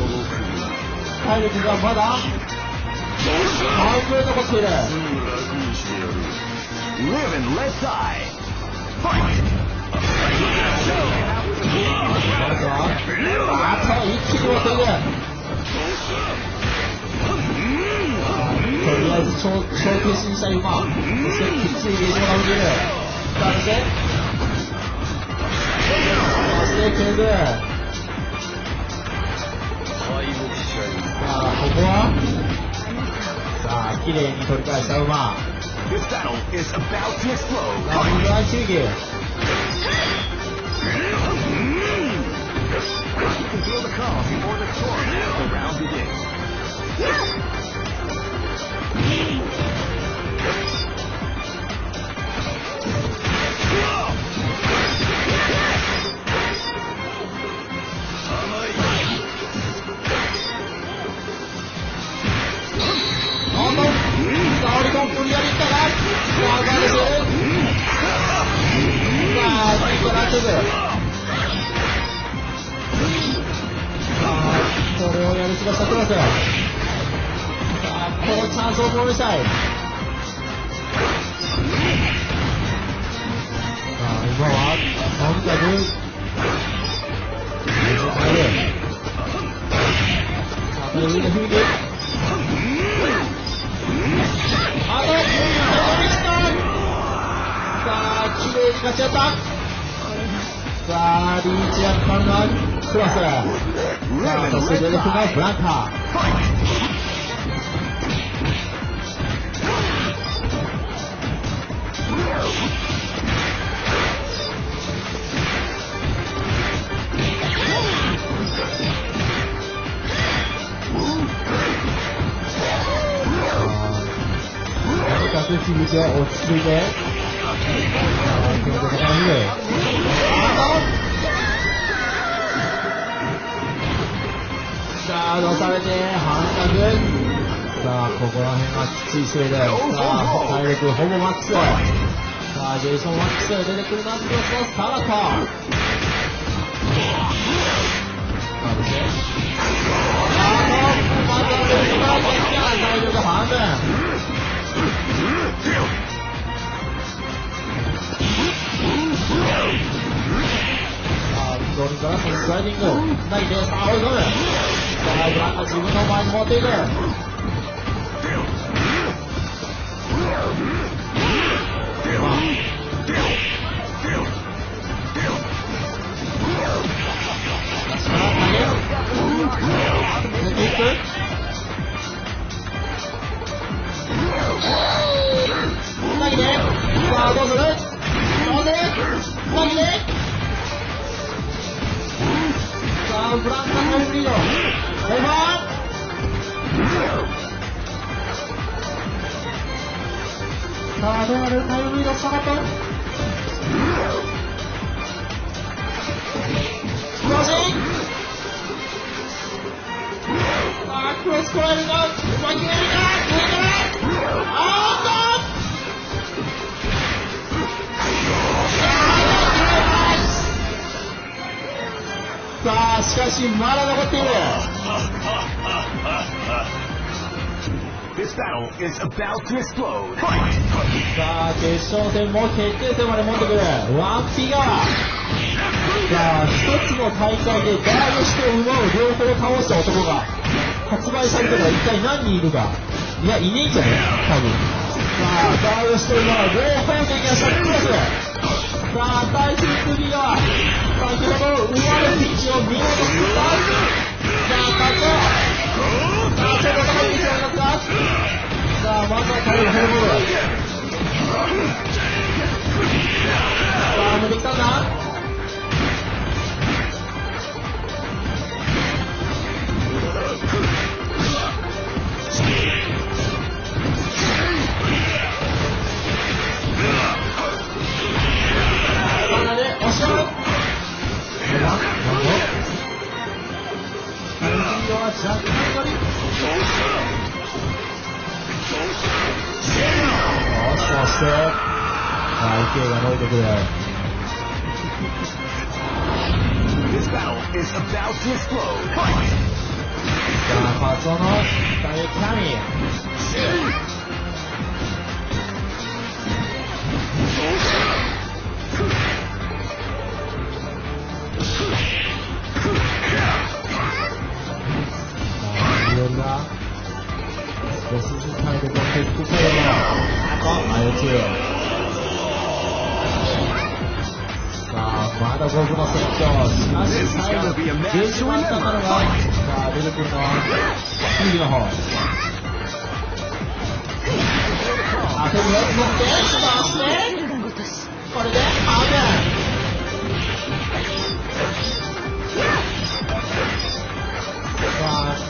Speaker 4: 体力がまだ、半分残っている。
Speaker 1: Live and let die.
Speaker 4: と一気にりあえず超、超決心した馬。そして、きけそして、ケング。さあ、ここは、さあ、綺麗に取り返した馬。さあ、今度は一撃。あ、オリコン無理やりいったが、さあ、ガードしてる。さあ、次からすぐ。さあ、これをやり過ごしたクロス。さあ、このチャンスをものしたい。さあ、今は、とにか、分。さあ、これ上で響き。あと、最後に来たさあ、綺麗に勝ち合ったさあ、リーチがかかるのはクロス。さあ、そして落ち着いて、さあ、出されて、反角。さあ、ここら辺がきつい勢いで。さあ、体力ほぼマックス。さあ、ジェイソン・マックス出てくるナンクスタート。あ、ですね。さあ、またベルトから逆転体力半分。さあ、ドリからスライディング。投げて、さあ、追い込む。さあ、ブランが自分の前に持っていく。足から投げ。抜けていく。投げて。さあ、どうする？投げて。投げて。さあ、フランスがタイムリード。オーバーさあ、どうな。まだ残っている。
Speaker 1: This battle is about to explode.
Speaker 4: さあ、決勝戦も決定戦まで持ってくる。ワンピが。さあ、一つの大会でダイエストを奪う両方倒した男が、発売されたら一体何人いるか。いや、いねえんじゃない多分。さあ、ダイエストを奪う両方的なシャックロス。さあ、対する次は、先ほど奪われる道を見事に作った。さあ、勝つ。さあ、ちょっと高い位置を持った。さあ、まずは彼のフォルボール。さあ、抜いてきたんだ。タイミングは若干より。そして、さあ、勢いが伸びてくる。
Speaker 1: This battle is about to explode. Fight!
Speaker 4: さあ、パーツオのダイエキャミー。いろんな、少しずつ体力を減ってくるの。あ、相打ち。さあ、まだ僕の戦況。しかし、最後、11番だったのが、さあ、出てくるのは、右の方。当てるよ、乗って、そして、これで、アウトさあ、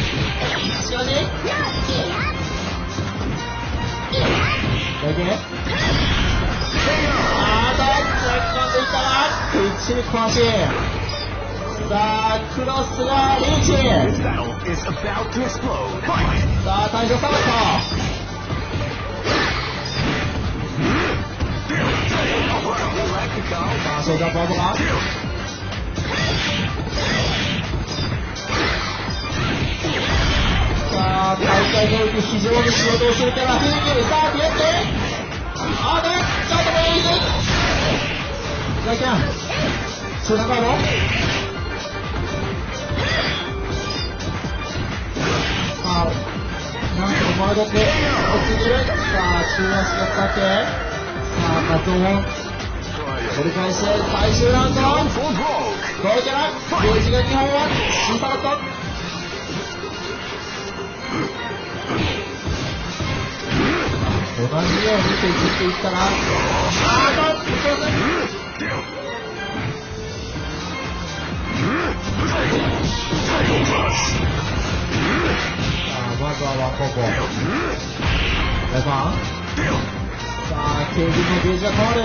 Speaker 4: し。かし、押し込ませない。しかし、だけあーと、突っ込んでいったが、きっちり壊し。さあ、クロスがリーチ。さあ、対象サバット。さあ、ショートアップアウトさあ、大会において非常に仕事をするから、フィールさあ、ディエッテアウトちょっともいいぞザキャン、ショートカードさあ、なんとか前取って、落ちてる。さあ、中足が使って、さあ、カツオも取り返して最終ラウンド。
Speaker 1: Go for broke.
Speaker 4: これからもう一が2本はスーパーカット。同じように削っていったらあーっとすいませんさあまずはワンコンボ皆さんさあケージのゲージが変わる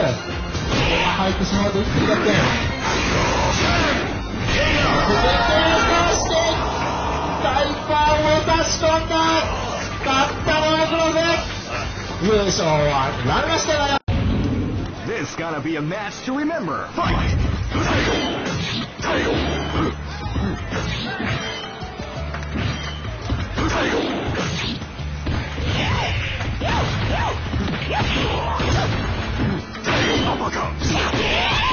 Speaker 4: これが入ってしまうと一気に逆転続けかして大パンを差し込んだ勝ったのは黒瀬優勝は決まりましたが
Speaker 1: This gonna be a match to remember. Fight! Live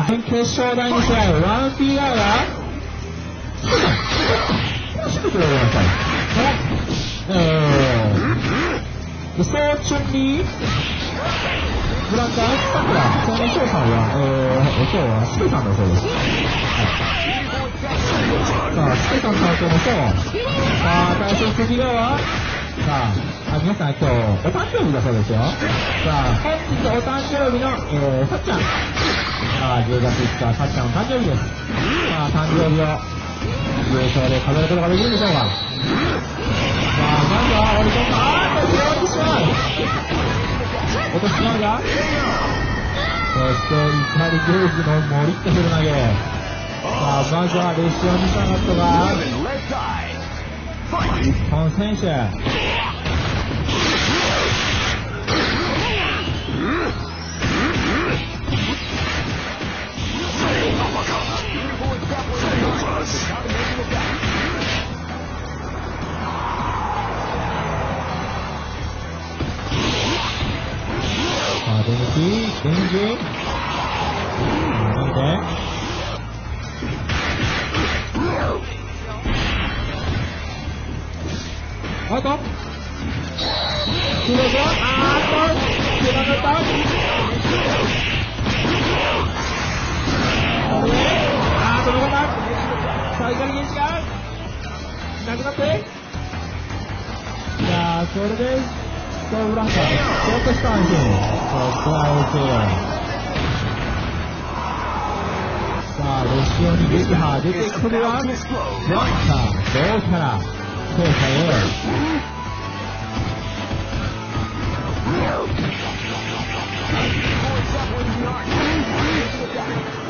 Speaker 1: は、
Speaker 4: 準決勝第2試合、1PR が、すぐくれください。えー、武装チュンリー、ブランカー、さくら、その翔さんは、えー、今日はスケさんだそうです。さあ、スケさん担当の翔。さあ、対戦次は、さあ、あ皆さん今日、お誕生日だそうですよ。さあ、本日お誕生日の、えー、さっちゃん。さあ、10月5日、さっちゃんの誕生日です。さあ、誕生日を優勝で飾ることができるんでしょうか。さあ、まずは、オリコンが、あーっと、拾ってしまう。落としてしまうが、そして、怒りゲージの森って振る投げ。さあ、まずは、レシオに下がったが、日本選手。さあ、電気、電気。なんでアウト空洞あー、その方、最下に石が、なくなって、いやー、それで、ストーブランカー、ショートスタンディング、ここは OK。さあ、ロシオにゲキハ出てくるは、セッター、どうから、強化へ。お互い同じでセルアップで。ロパンチ。おっと、ちょっと怪しいキックだわ。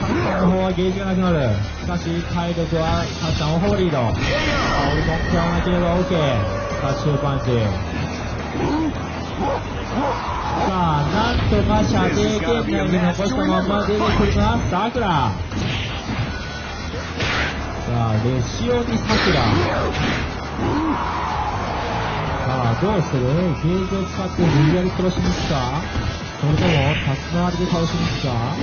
Speaker 4: さあ、サッカーの方はゲージがなくなる。しかし、体力はサッカーの方リード。オリコン食らなければ OK。さあ、中パンチ。さあ、なんとか射程圏内に残したまま出てくるのはさくら。さあ、レシオにさくら。さあ、どうする？ゲージを使って無理やり殺しに行くか？それとも、立ち回りで倒しに行くか？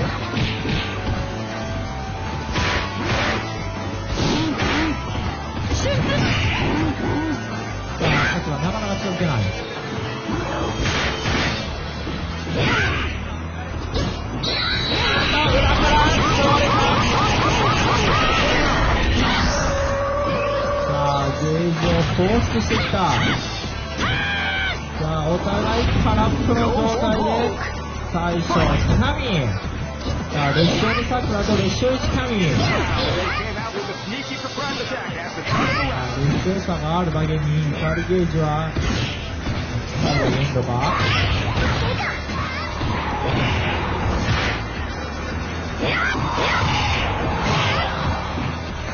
Speaker 4: さくらなかなか近づけない。さあ、ゲージを放出してきた。さあ、お互い空っぽの状態で、最初、つかみ。さあ、列車に桜と列車一神。
Speaker 1: 強
Speaker 4: さがあるだけにカリゲージは最後のエンか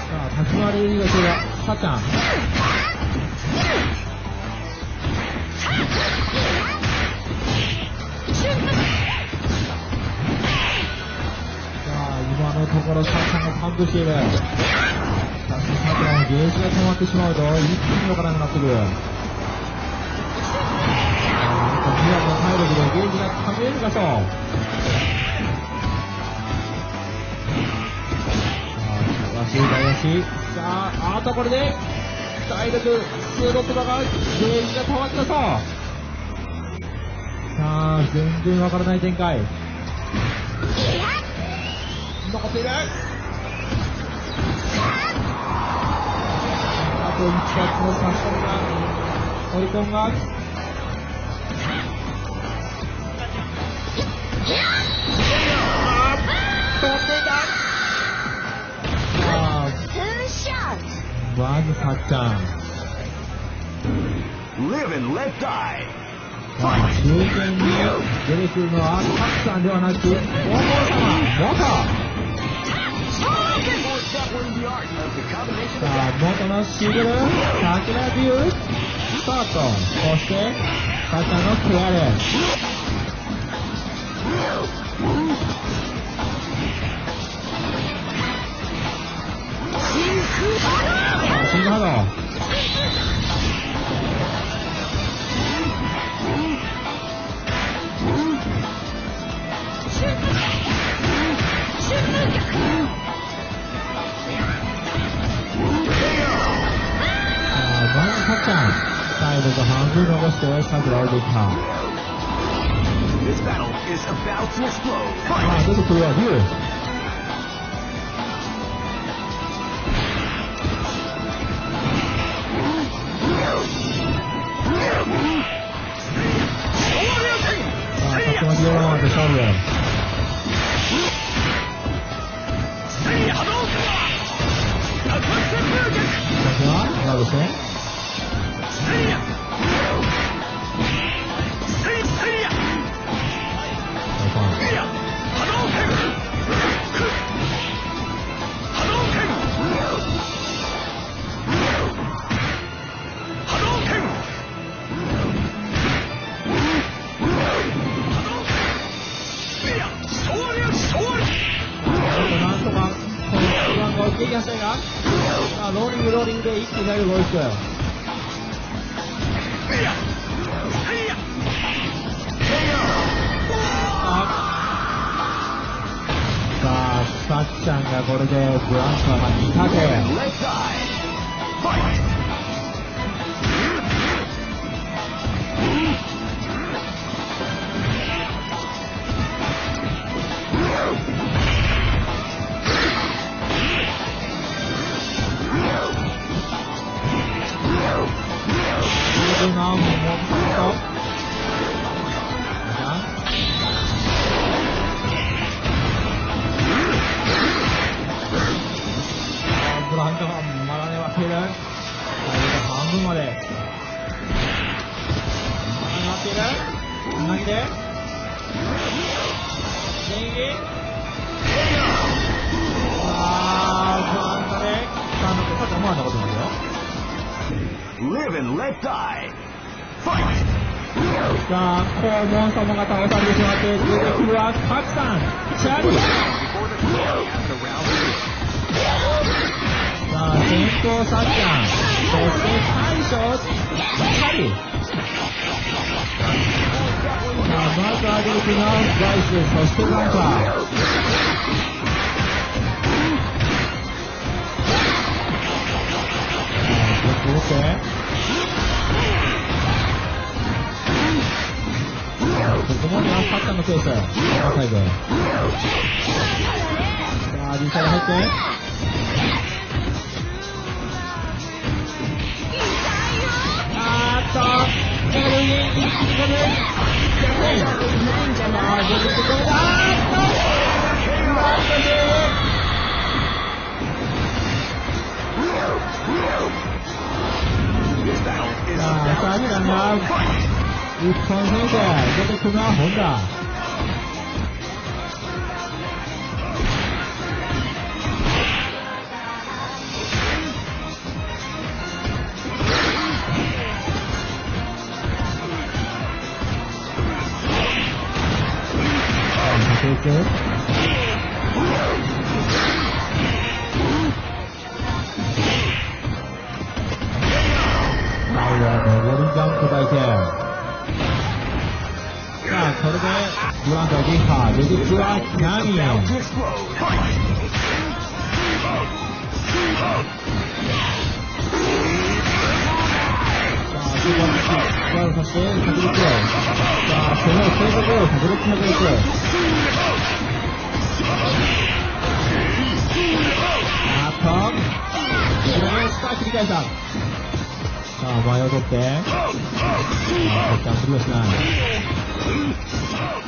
Speaker 4: さあ始まるりい訳はサタンさ今のところさっちゃんがパンクしている。しかし、さくらのゲージが止まってしまうと、一気にわからなくなってくる。さあ、なんかミラの体力でゲージが溜めるかと。さあ、怪しい怪しい。さあ、あとこれで、体力、数六だが、ゲージが溜まったと。さあ、全然わからない展開。残っている。あと一発の差し込みが、オリコンが、通っていたさあ、
Speaker 8: Two shots.
Speaker 4: まずさっちゃん。
Speaker 1: Live and let die.
Speaker 4: さあ、中堅に出てくるのは、タクさんではなく、大坊様、元。
Speaker 1: More
Speaker 4: さあ、元のシグル、桜ビュー、スタート。そして、さっちゃんのクラル。シンハード。さあ、まずちゃん。体力半分残して、桜を降りていった。
Speaker 1: This battle is about to explode.
Speaker 4: まあ、
Speaker 1: Fight!
Speaker 4: 出てくるは竜。さいきませんが、さあ、ローリング、ローリングで一気に投げるボイス。さあ、さっちゃんがこれでブランカーが2かけ。
Speaker 1: And let die. Fight!
Speaker 4: 十分なもんと。ブランドがまだ粘っている。半分まで。まだ粘っている。つなぎで。電撃。あー、ブランドで、あの、ちょっと思わなことなんだよ。
Speaker 1: Live and let die. Fight!
Speaker 4: さあ、黄門様が倒されてしまって、出てくるは、カクさん、チャリ。さあ、先頭サッちゃん、そして大将、チャリ。さあ、まず上げていくのは、バイス、そしてバンカー。ここまではサッちゃんのペース。アーカイブ。さあ、実際に入って。あーっと、エルリン、一気にこれ、
Speaker 8: ないんじゃ
Speaker 4: あー、
Speaker 8: ない
Speaker 4: 出てこれだ、あーっと、なんとね
Speaker 1: This battle is
Speaker 4: さあ、さあ、みんなが、日本先生、出て上りジャンプ体験。さあ、これで、ブランド撃破、出てくるはキャミ
Speaker 1: about
Speaker 4: ン。
Speaker 1: to explode. Fight!
Speaker 4: さあ、スーパーミッキー、ガードさせて、106。さあ、その正確を106、106。あっと、後ろにさあ切り返した。さあ、前を取って。さあ、こっちは無理をしない。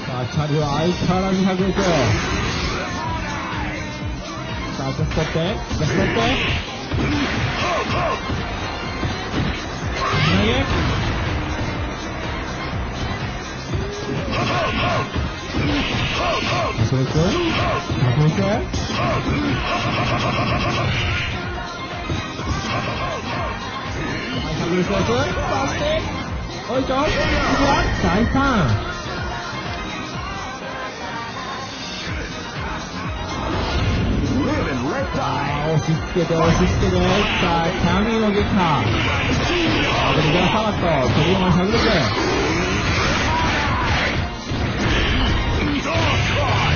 Speaker 4: さあ、チャリは相変わらず100ですよ。さあ、ジャス取って、ジャス取って。投げ。それと、それと、はい、ハグルソース、そして、おいしょ、次は大胆。
Speaker 1: Live and let
Speaker 4: さ
Speaker 1: die.
Speaker 4: あ、押し付けて、押し付けて、さあ、キャミーの撃破。これがサワット、飛び山106。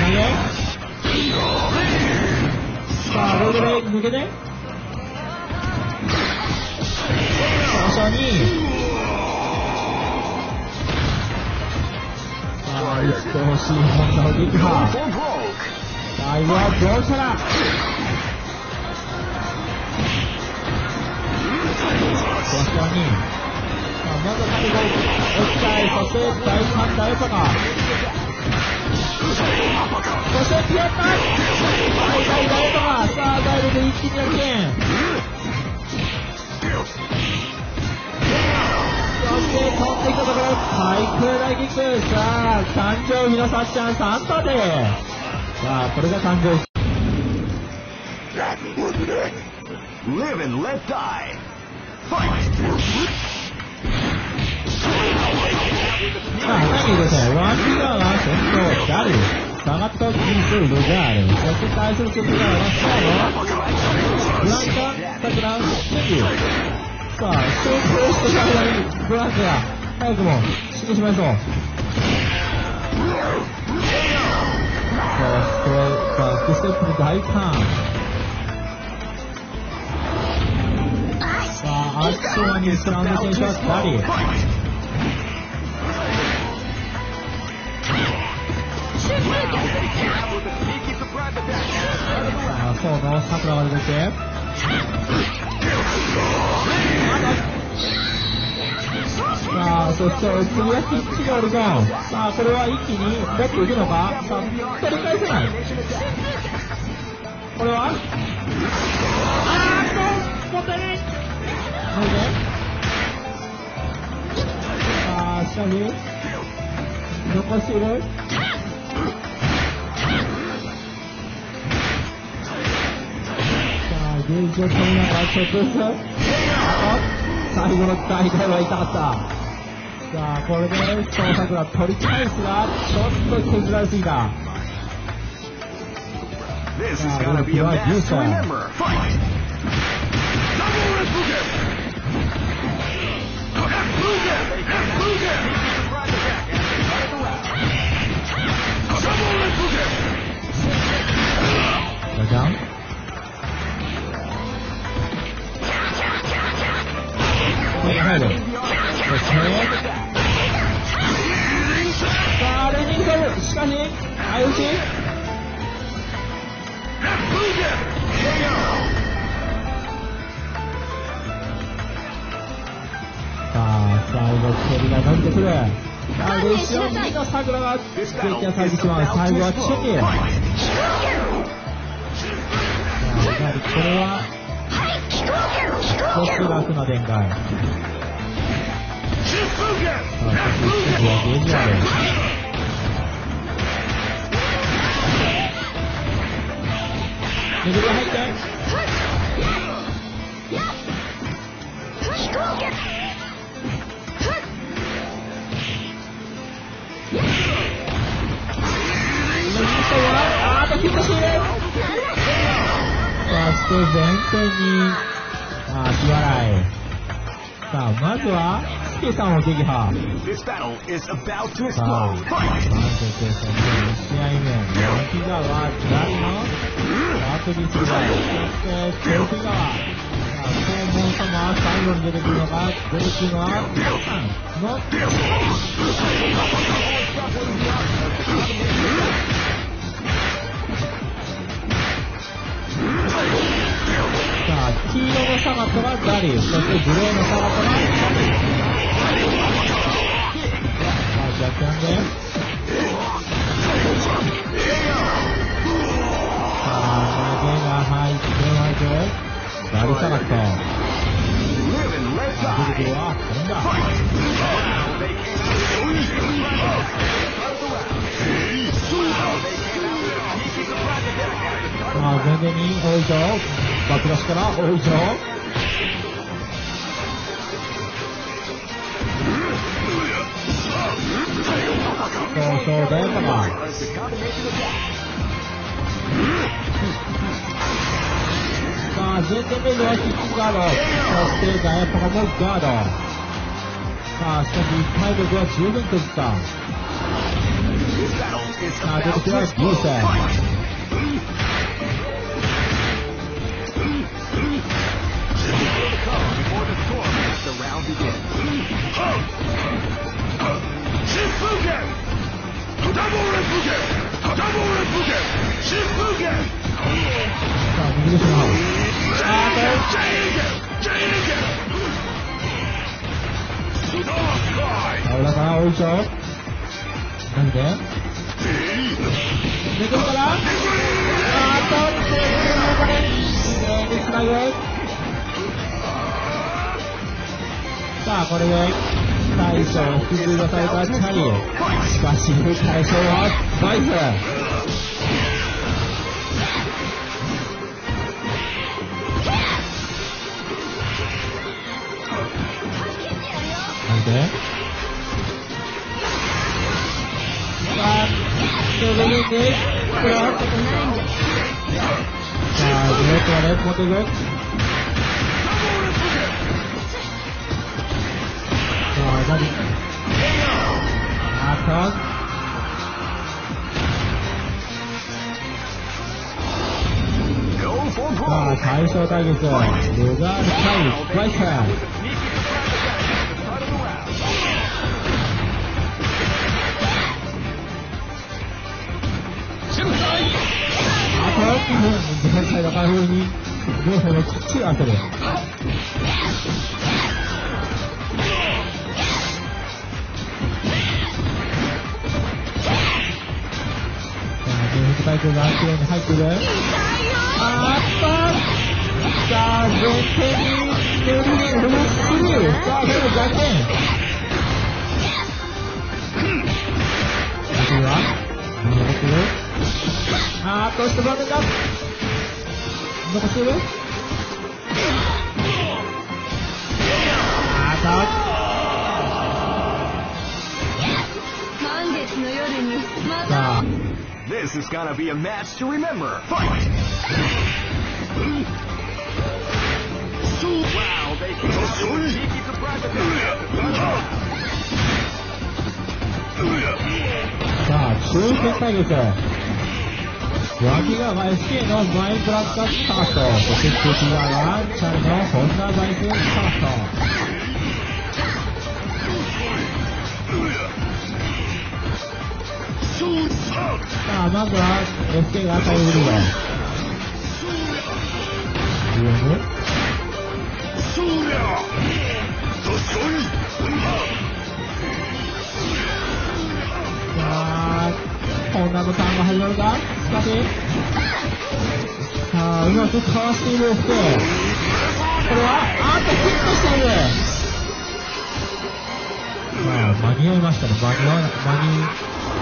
Speaker 4: 投げ。さあ、ロードで抜けて。最初に。さあ、打ってほしい本田の撃破。
Speaker 1: For broke.
Speaker 4: 最後はどうしたら確かに。さあ、まず最後、落ちたい。そして、第3大阪。そして、ピアッタ最大大阪。さあ、ダイブで一気に逆転。そして、飛ん。できたところ、対空大キック。さあ、誕生日のさっちゃん。3打で。さあ、これが誕生日。
Speaker 1: Live and let die. Fight!
Speaker 4: さあ、何ですね、ワンピガーが先頭、ダル。Sagatto sul lugare. Questo stai sul tuo lugare, non sono? Blanca, Sakura, Shinji. さあ、成功して桜にブランクが早くも死んでしまいそう。さあ、ストレさあ、ステップに大ターン。さあ、あっという間にスラウンド選手はダリー。さあ、そうの桜が出てきて。さあ、そして次はキッチがオルゴン。さあ、これは一気に持っていくのか？さあ、取り返せない。これは？あーっと、持ってない。それでさあ、しかし、残している。さあ、ゲージを取りながらちょっとずつ。あ最後の大会は痛かった。さあ、これで、小桜取り返すが、ちょっと削られすぎた。
Speaker 1: This is gonna be a match to remember. Fight! Double Replugen! Replugen! Replugen! Double Replugen!
Speaker 4: じゃんこれが入る。そして、さあ、レジングルしかし、相打ち
Speaker 1: Replugen!
Speaker 4: さあ、最後、蹴りが伸びてくる。さあ、後ろにの桜が撃破されてしまう。最後はチェキ。さあ、やはりこれは、少し楽な展開。さあ、そして次はゲージある。右が入って、あーっとヒットしているそして前線に、あー、日笑い。さあ、まずは、スケさんを撃破。
Speaker 1: This battle is about to
Speaker 4: さあ、
Speaker 1: explode.
Speaker 4: ま
Speaker 1: Fight!
Speaker 4: ず決戦の1試合目、右側、左の、確実が、そして、様、最後に出てくるのが、出てくるの、あ、黄色のサガットがダリュ、そしてグレーのサガットが、さあ、逆転で、さあ、投げが入ってまず、ダリサガット。
Speaker 1: Live and let
Speaker 4: さあ、出てく
Speaker 1: die.
Speaker 4: るわ、飛んだ。さあ、前線に多いぞ。バック出しから多いぞ。そうそう、大パパ。さあ、前線面ではキックガード。そして、ガヤパカもガード。さあ、しかし、体力は十分削った。さあ、出てきた、
Speaker 1: explode.
Speaker 4: ギーセン。
Speaker 1: Fight! Before the storm lets the round begin. Shifugen! Double Replugen! Double Replugen! Shifugen!
Speaker 4: さあ、右ですな。あー、これ、
Speaker 1: Jingen! Jingen! Dark
Speaker 4: あ、裏から多いぞ。なさあ、これで、大将を引きずり出されたチャリ。しかし、大将はバイク。なんでさあ、 の部分で、これは、
Speaker 8: ことないんじゃ。
Speaker 4: さあ、ずっとね、持っていく。さあ、何
Speaker 1: Bobby.
Speaker 4: さあ、最初対決、ルガール対ストイカー。前回の開封に、両者のキッチン当てる。前副対決がきれいに入っている。あーっとさあ、前手に、手裏剣、フルスリー。さあ、は、残ってる？あーっと、一。残してる？あーっ
Speaker 8: 満月の夜に、ま
Speaker 4: と、
Speaker 8: た。
Speaker 4: さあ、
Speaker 1: This is gonna be a match to remember. Fight! Wow, they came out with a sneaky surprise attack at the start of the round.
Speaker 4: さあ、中堅対決。脇が SK のマイブラックスタート。そして敵がワンチャンのホンダバイクスタート。 さあ、まずは SK が赤いブルーだ。ゲームさあ、ホンダのターンが始まるかしかし、さあ、うまくかわしている SK。これは、あーっとヒットしている。まあ、間に合いましたね。間に合わな、間に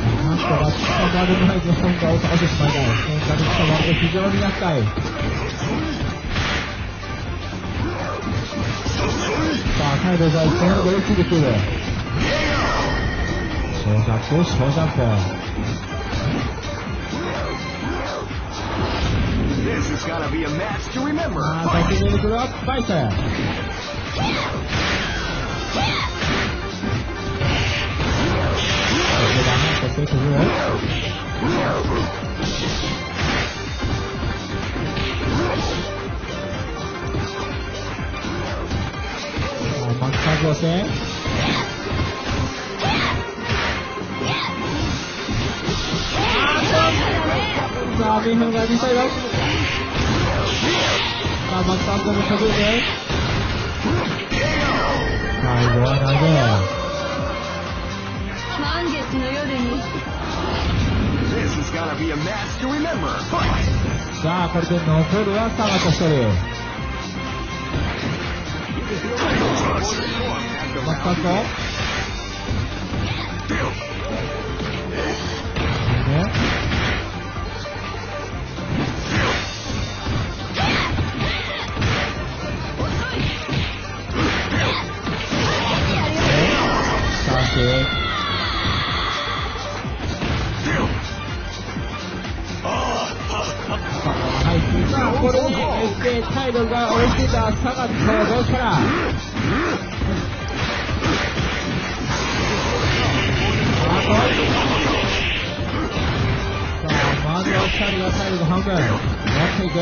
Speaker 4: なんとか捕まる前に本田を倒してしまいたい。本田に捕まると非常に厄介。さあ、サイドが一本のゴールついてくる。小ジャンプ、小ジャンプ。
Speaker 1: This is gonna be a match to remember.
Speaker 4: さあ、
Speaker 1: Fight!
Speaker 4: 先に出てそして崩れ。さあ、マッサージをして。さあ、2分が2歳だ。さあ、
Speaker 8: 満月の夜に、
Speaker 1: This is gonna be a match to remember. Fight!
Speaker 4: さあ、これで残るはサガと一人。マッサージと。ねしし、はい、さあ、これに SK 態度が追いついたサガとどうした、まずは2人が体力半分。持っていく。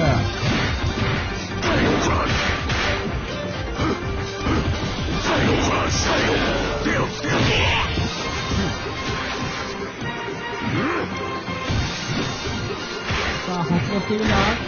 Speaker 4: さあ、発動しているんだ。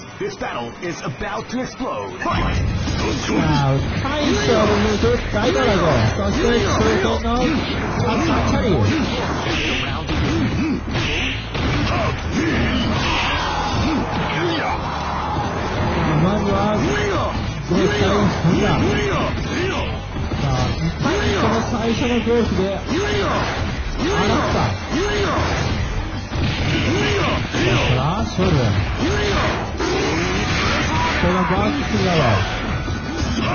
Speaker 1: This battle is about to explode.
Speaker 2: どっちも
Speaker 4: さあ、大将の抜く大ドラゴン、そして、空戦のハッサンチャリー。まずは、絶対3だ。さあ、いかにこの最初のゴースで、洗った。さあ、勝負。このバーキックだろ。さ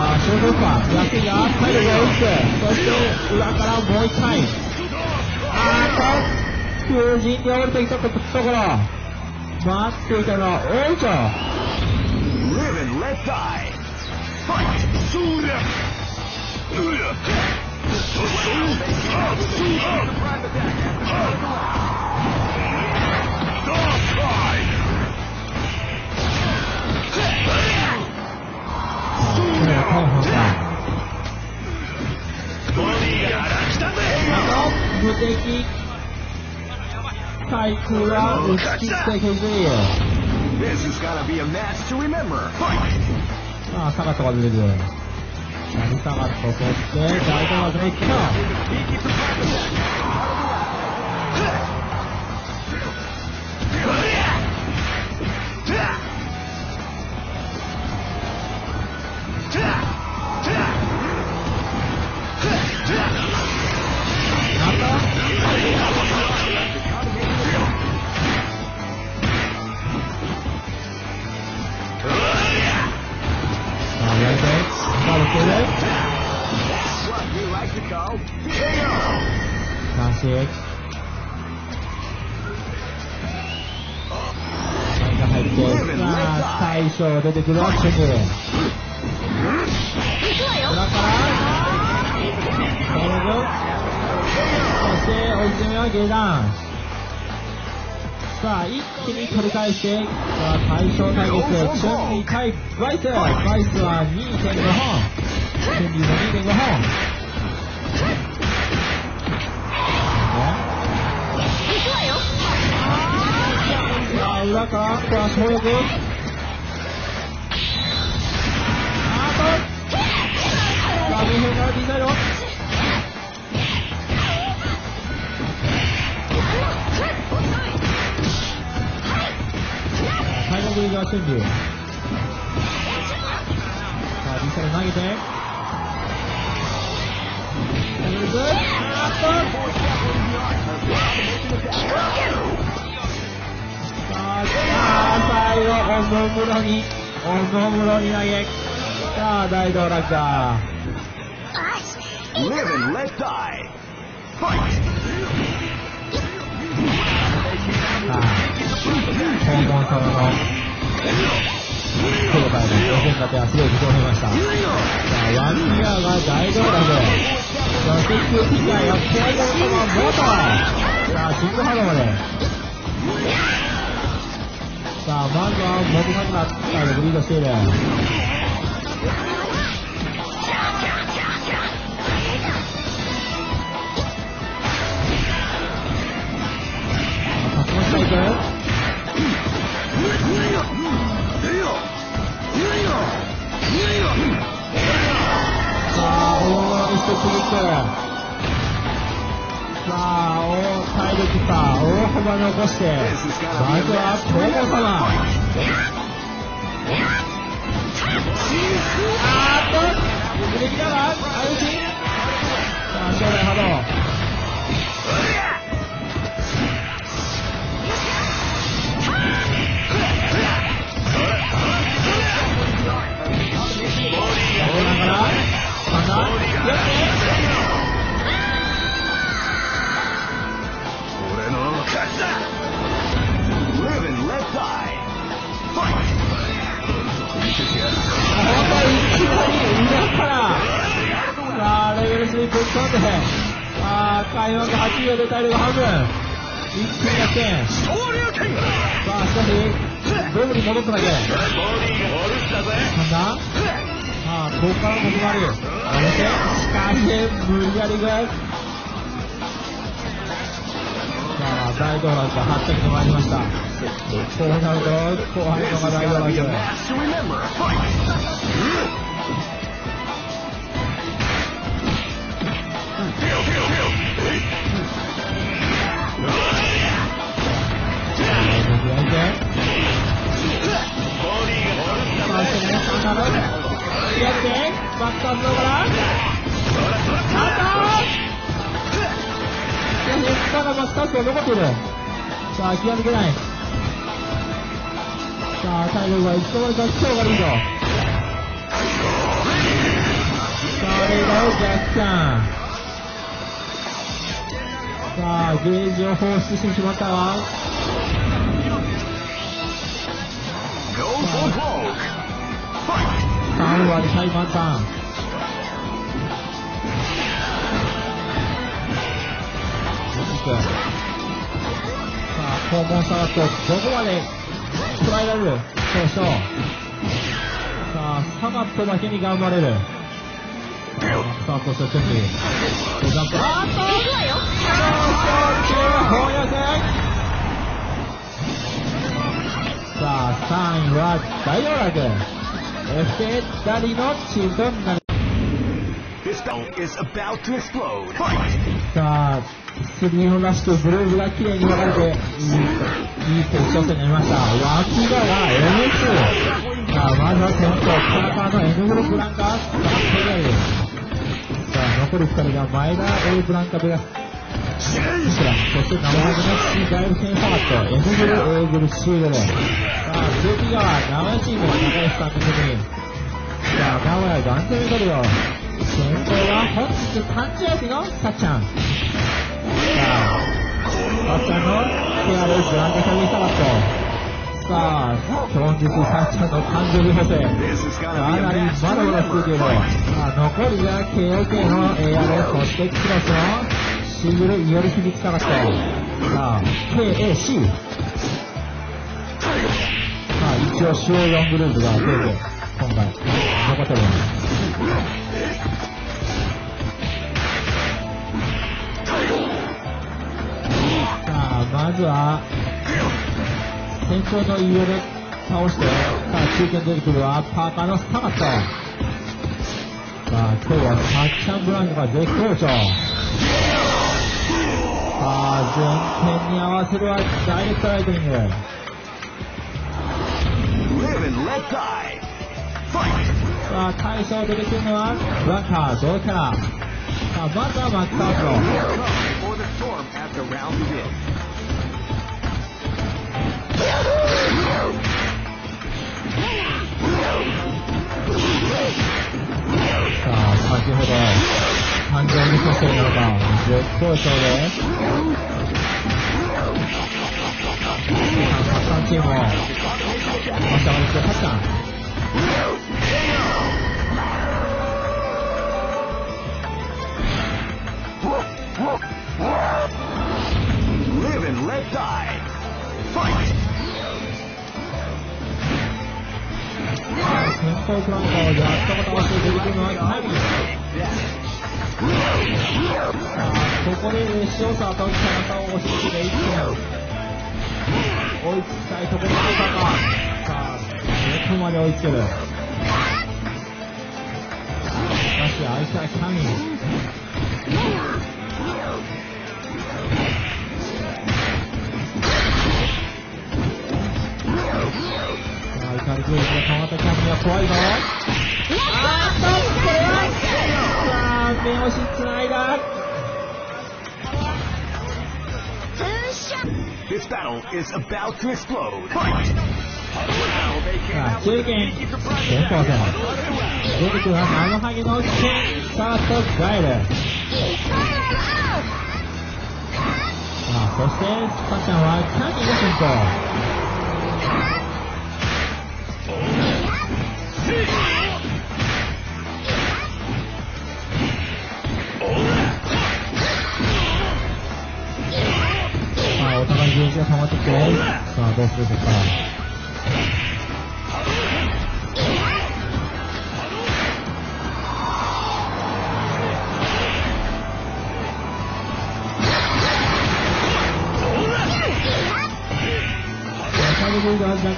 Speaker 4: あ、ショートファー、役が体力を打って、そして裏からもう一回。あーっと、求人に降りてきたところ、待っていたのは王女。
Speaker 1: Live and let die.
Speaker 2: そりゃうやそそうあそうあダースアイ
Speaker 4: これは大本か。
Speaker 2: ボディから来たぜ
Speaker 4: あの、無敵。対空は打ち切って削り。
Speaker 1: This is gonna be a match to remember.
Speaker 4: さあ、サガットが出てくる。さあ、リサガット、そして、大東枠の一挙。さあ、やりたあ、受ける。
Speaker 1: What, you like to go?
Speaker 4: 三振。何が入って、さあ、大将出てくるアクションで。裏から、これぞ。そして、追い詰めは下段。さあ、一気に取り返して、さあ、対象対決、チュンリー対バイス。バイスは2.5本。チュンリーの2.5本。さあ、裏から、ここは総力。あーと、さあ、2分からミリーガーチュン。さあ、ミサイル投げて。あーっと。さあ、最後、おもむろに、おもむろに投げ。さあ、大道楽だ。
Speaker 1: Live and let die.
Speaker 4: さあ、黄門様の、今回の予選勝てはすごい認めました。さあ、ワンピアが大道楽。そして、キューピカーが黄門様元。さあ、シングハローまで。さあ、まずは、モブさんがリードしている。大幅あ、体力が一度まで出しそうがリード。さあ、レイダーを逆算。さあ、ゲージを放出してしまったが、
Speaker 1: Go for broke. Fight!
Speaker 4: 3割最満ターン。さあ、肛門下がってどこまで捉えられる？そうそう。さあ、サガットだけに頑張れる。スタートした準備。ジャンプ。あーっとさあ、3位は大洋楽。エフテダリのチームとなる。
Speaker 1: This battle is about to explode. Fight!
Speaker 4: さあ、スリーオンラッシュとブルーズが綺麗に分かれて、いい、決勝戦になりました。脇田が N2。さあ、まずは先頭、パーカーの N グループランカー、さあ、ペレイさあ、残り2人が前田 A ブランカベガス。そして生ハムの C ダイブセンサーと N グル A グル C グル。さあ、空気側、名古屋チーム、中吉さんの時に。さあ、名古屋断然ミドルよ。先頭は本日誕生日のさっちゃん。さあ、さっちゃんのケアレスブランカサビサバット。さあ、本日さっちゃんの誕生日補正。
Speaker 1: This is
Speaker 4: かなり
Speaker 1: match
Speaker 4: ま
Speaker 1: to
Speaker 4: だまだ続いている。
Speaker 1: よ
Speaker 4: さあ、残りが KOK の AR、そしてクロスのシングルイオリ響きサバット。さあ、KAC。さあ、一応主要4グループが増えて、今回、残っております。まずは、先頭のイオで倒して、さあ、中堅出てくるはパーカーのスタマット。さあ、今日はサッチャンブランコが絶好調。さあ、前編に合わせるはダイレクトライトニング。さあ、対象出てくるのはブランカー、同キャラ。さあ、まずはマックスアウト。あ、先ほど、誕生日蘇生な。のか、絶好調で、サッカーチームを、ましたがですよ、タッ先頭フランカーをやっと倒して出てくるのはキャリー。さあ、ここで塩沢と田中を押し付けて一気に追いつきたいところだったか。さあ、どこまで追いつける。しかし、相手はキャミー。は怖いぞ。あーっと、これは、さあ、目押しつないだ。
Speaker 1: This battle is about to explode. Fight! Now they
Speaker 4: さあ、
Speaker 1: came out
Speaker 4: 中
Speaker 1: with
Speaker 4: 堅
Speaker 1: a sneaky surprise
Speaker 4: 先頭
Speaker 1: attack.
Speaker 4: 戦。出てくるのは生ハゲのケン、サート、ガエル。さあ、そして、さっちゃんはキャミーが先頭。dia pra moto pele. Tá, dá tudo separar.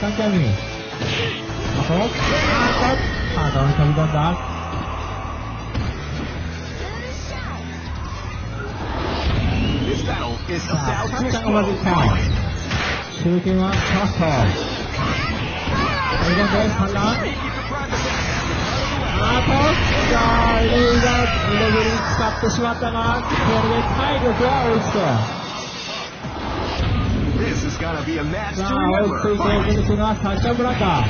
Speaker 4: Jangan kami. Apa? Apa? Ada orang kami datang.
Speaker 1: This battle is about to
Speaker 4: start. 中堅はカスト。飛び込んで、反乱。あと、さあ、レイがレベルに使ってしまったが、これで体力は追いつく。
Speaker 1: This is gonna be a match
Speaker 4: さあ、追いつ.いて出
Speaker 1: Fight!
Speaker 4: てくるのはサッチャンブランカ。ま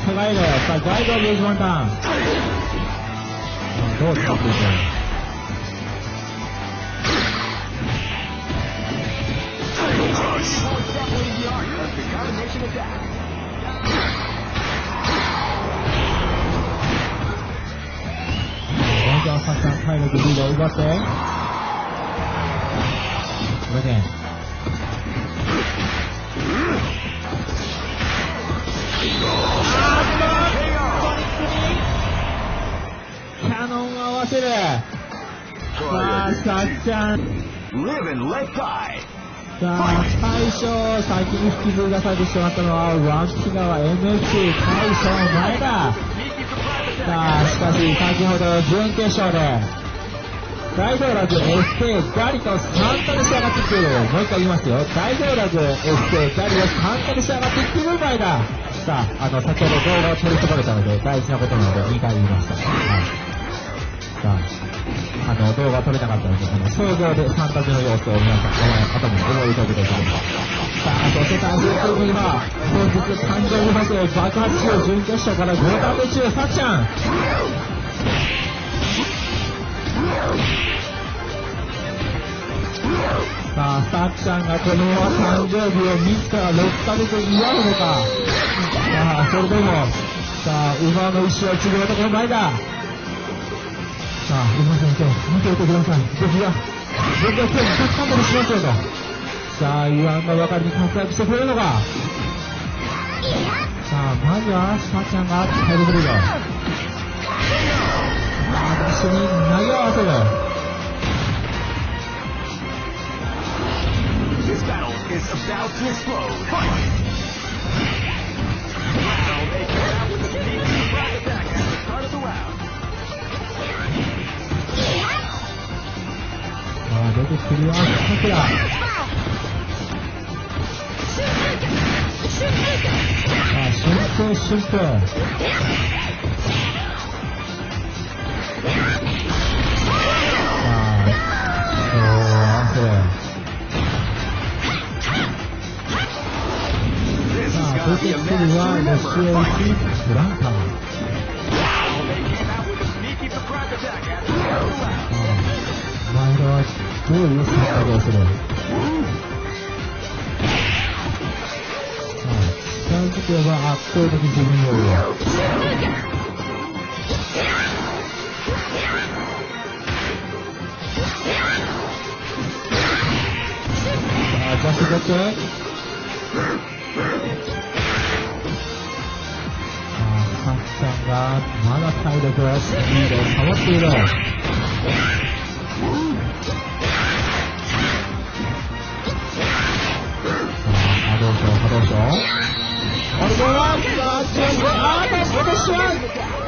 Speaker 4: 下がってガイル。さあ、ガイドをベースワンターン。さキャノンを合わせる。さあ、さっちゃん。
Speaker 1: Live and let die.
Speaker 4: さあ、最初、先に引きずり出されてしまったのは、ワンピガワ MC 大将前田。さあ、しかし、先ほど準決勝で、大道楽 SK ガリと3タで仕上がってきている。もう一回言いますよ。大道楽 SK ガリを3タで仕上がってきている前田。さあ、あの、先ほど動画を取り込まれたので、大事なことなので、2回言いました。はい。さあ、あの、動画撮れなかったので、あの、想像でファンタジーの様子を皆さん、頭に思い浮かべてください。さあ、そして対戦するには、本日誕生日バスを爆発中、準決勝から5ターン中、さっちゃん。さあ、さっちゃんがこの誕生日を自ら6ヶ月祝うのか。さあ、それでも、さあ、馬の石を継ぐ男の前だ。さあ、馬先生、見ておいてください。僕が、僕が今日一発勝負しますよと。さあ、言わんがばかりに活躍してくれるのか。さあ、まずは、さっちゃんが体力リード。さあ、一緒に投げ合わせる。
Speaker 1: This battle is about to explode. Fight! Now they come out with a sneaky surprise attack at the start of the round.
Speaker 4: さあ、出てくるは、さくら。さあ、春風春風。さあ、今日はそれ。
Speaker 1: This is
Speaker 4: さあ、
Speaker 1: gonna
Speaker 4: 出
Speaker 1: be
Speaker 4: て
Speaker 1: a
Speaker 4: くる
Speaker 1: match
Speaker 4: は、
Speaker 1: to
Speaker 4: ロシ
Speaker 1: remember.
Speaker 4: ア
Speaker 1: Fight!
Speaker 4: 1、ブランカー。
Speaker 1: Now they came out with a sneaky surprise attack at
Speaker 4: がまだ体力をリードを保っている。さあ、波動賞、波動賞。アルゴは、さあ、ー、落としちゃう。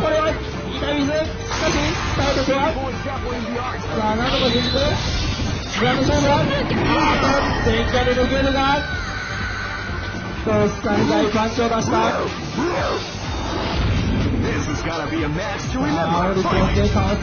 Speaker 4: これは、痛みず。しかし、体力は、さあ、なんとかできる。グランド勝負、あと、前回で抜けるが、トスタにパンチを出した。
Speaker 1: Something's gotta be a match to remember.
Speaker 4: Fight! Fight!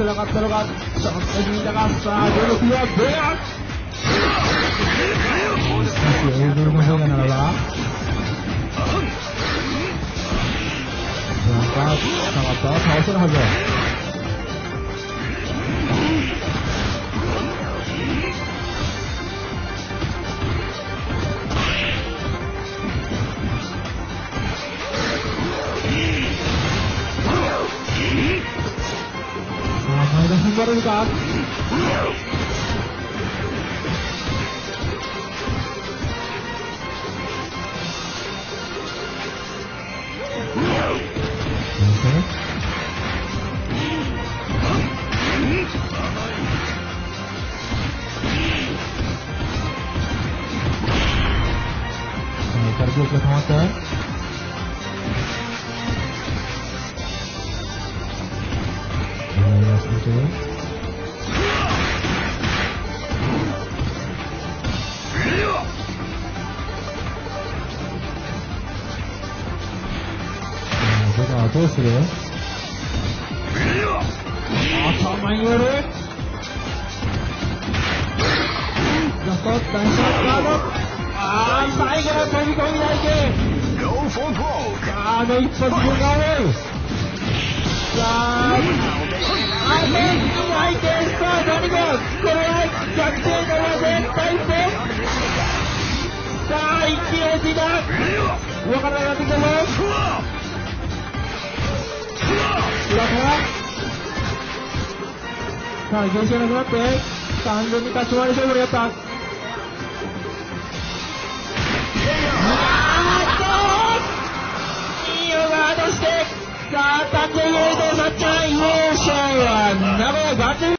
Speaker 4: あ、前田踏ん張れるか火力が溜まって。思い出してて。うん、どうする？頭によるシャーカードあー、最後の飛び込み相手
Speaker 1: Go for broke.
Speaker 4: あの一発分が多いさあ、さあ何が、これは逆転ので、対戦さあ、一気落ちたわかなくなってきたぞ裏からさあ、原子がなくなって、完全に立ち回り勝負になった。あーっといいよガードして、さあ、完全にエイトになっちゃう優勝は、名古屋学園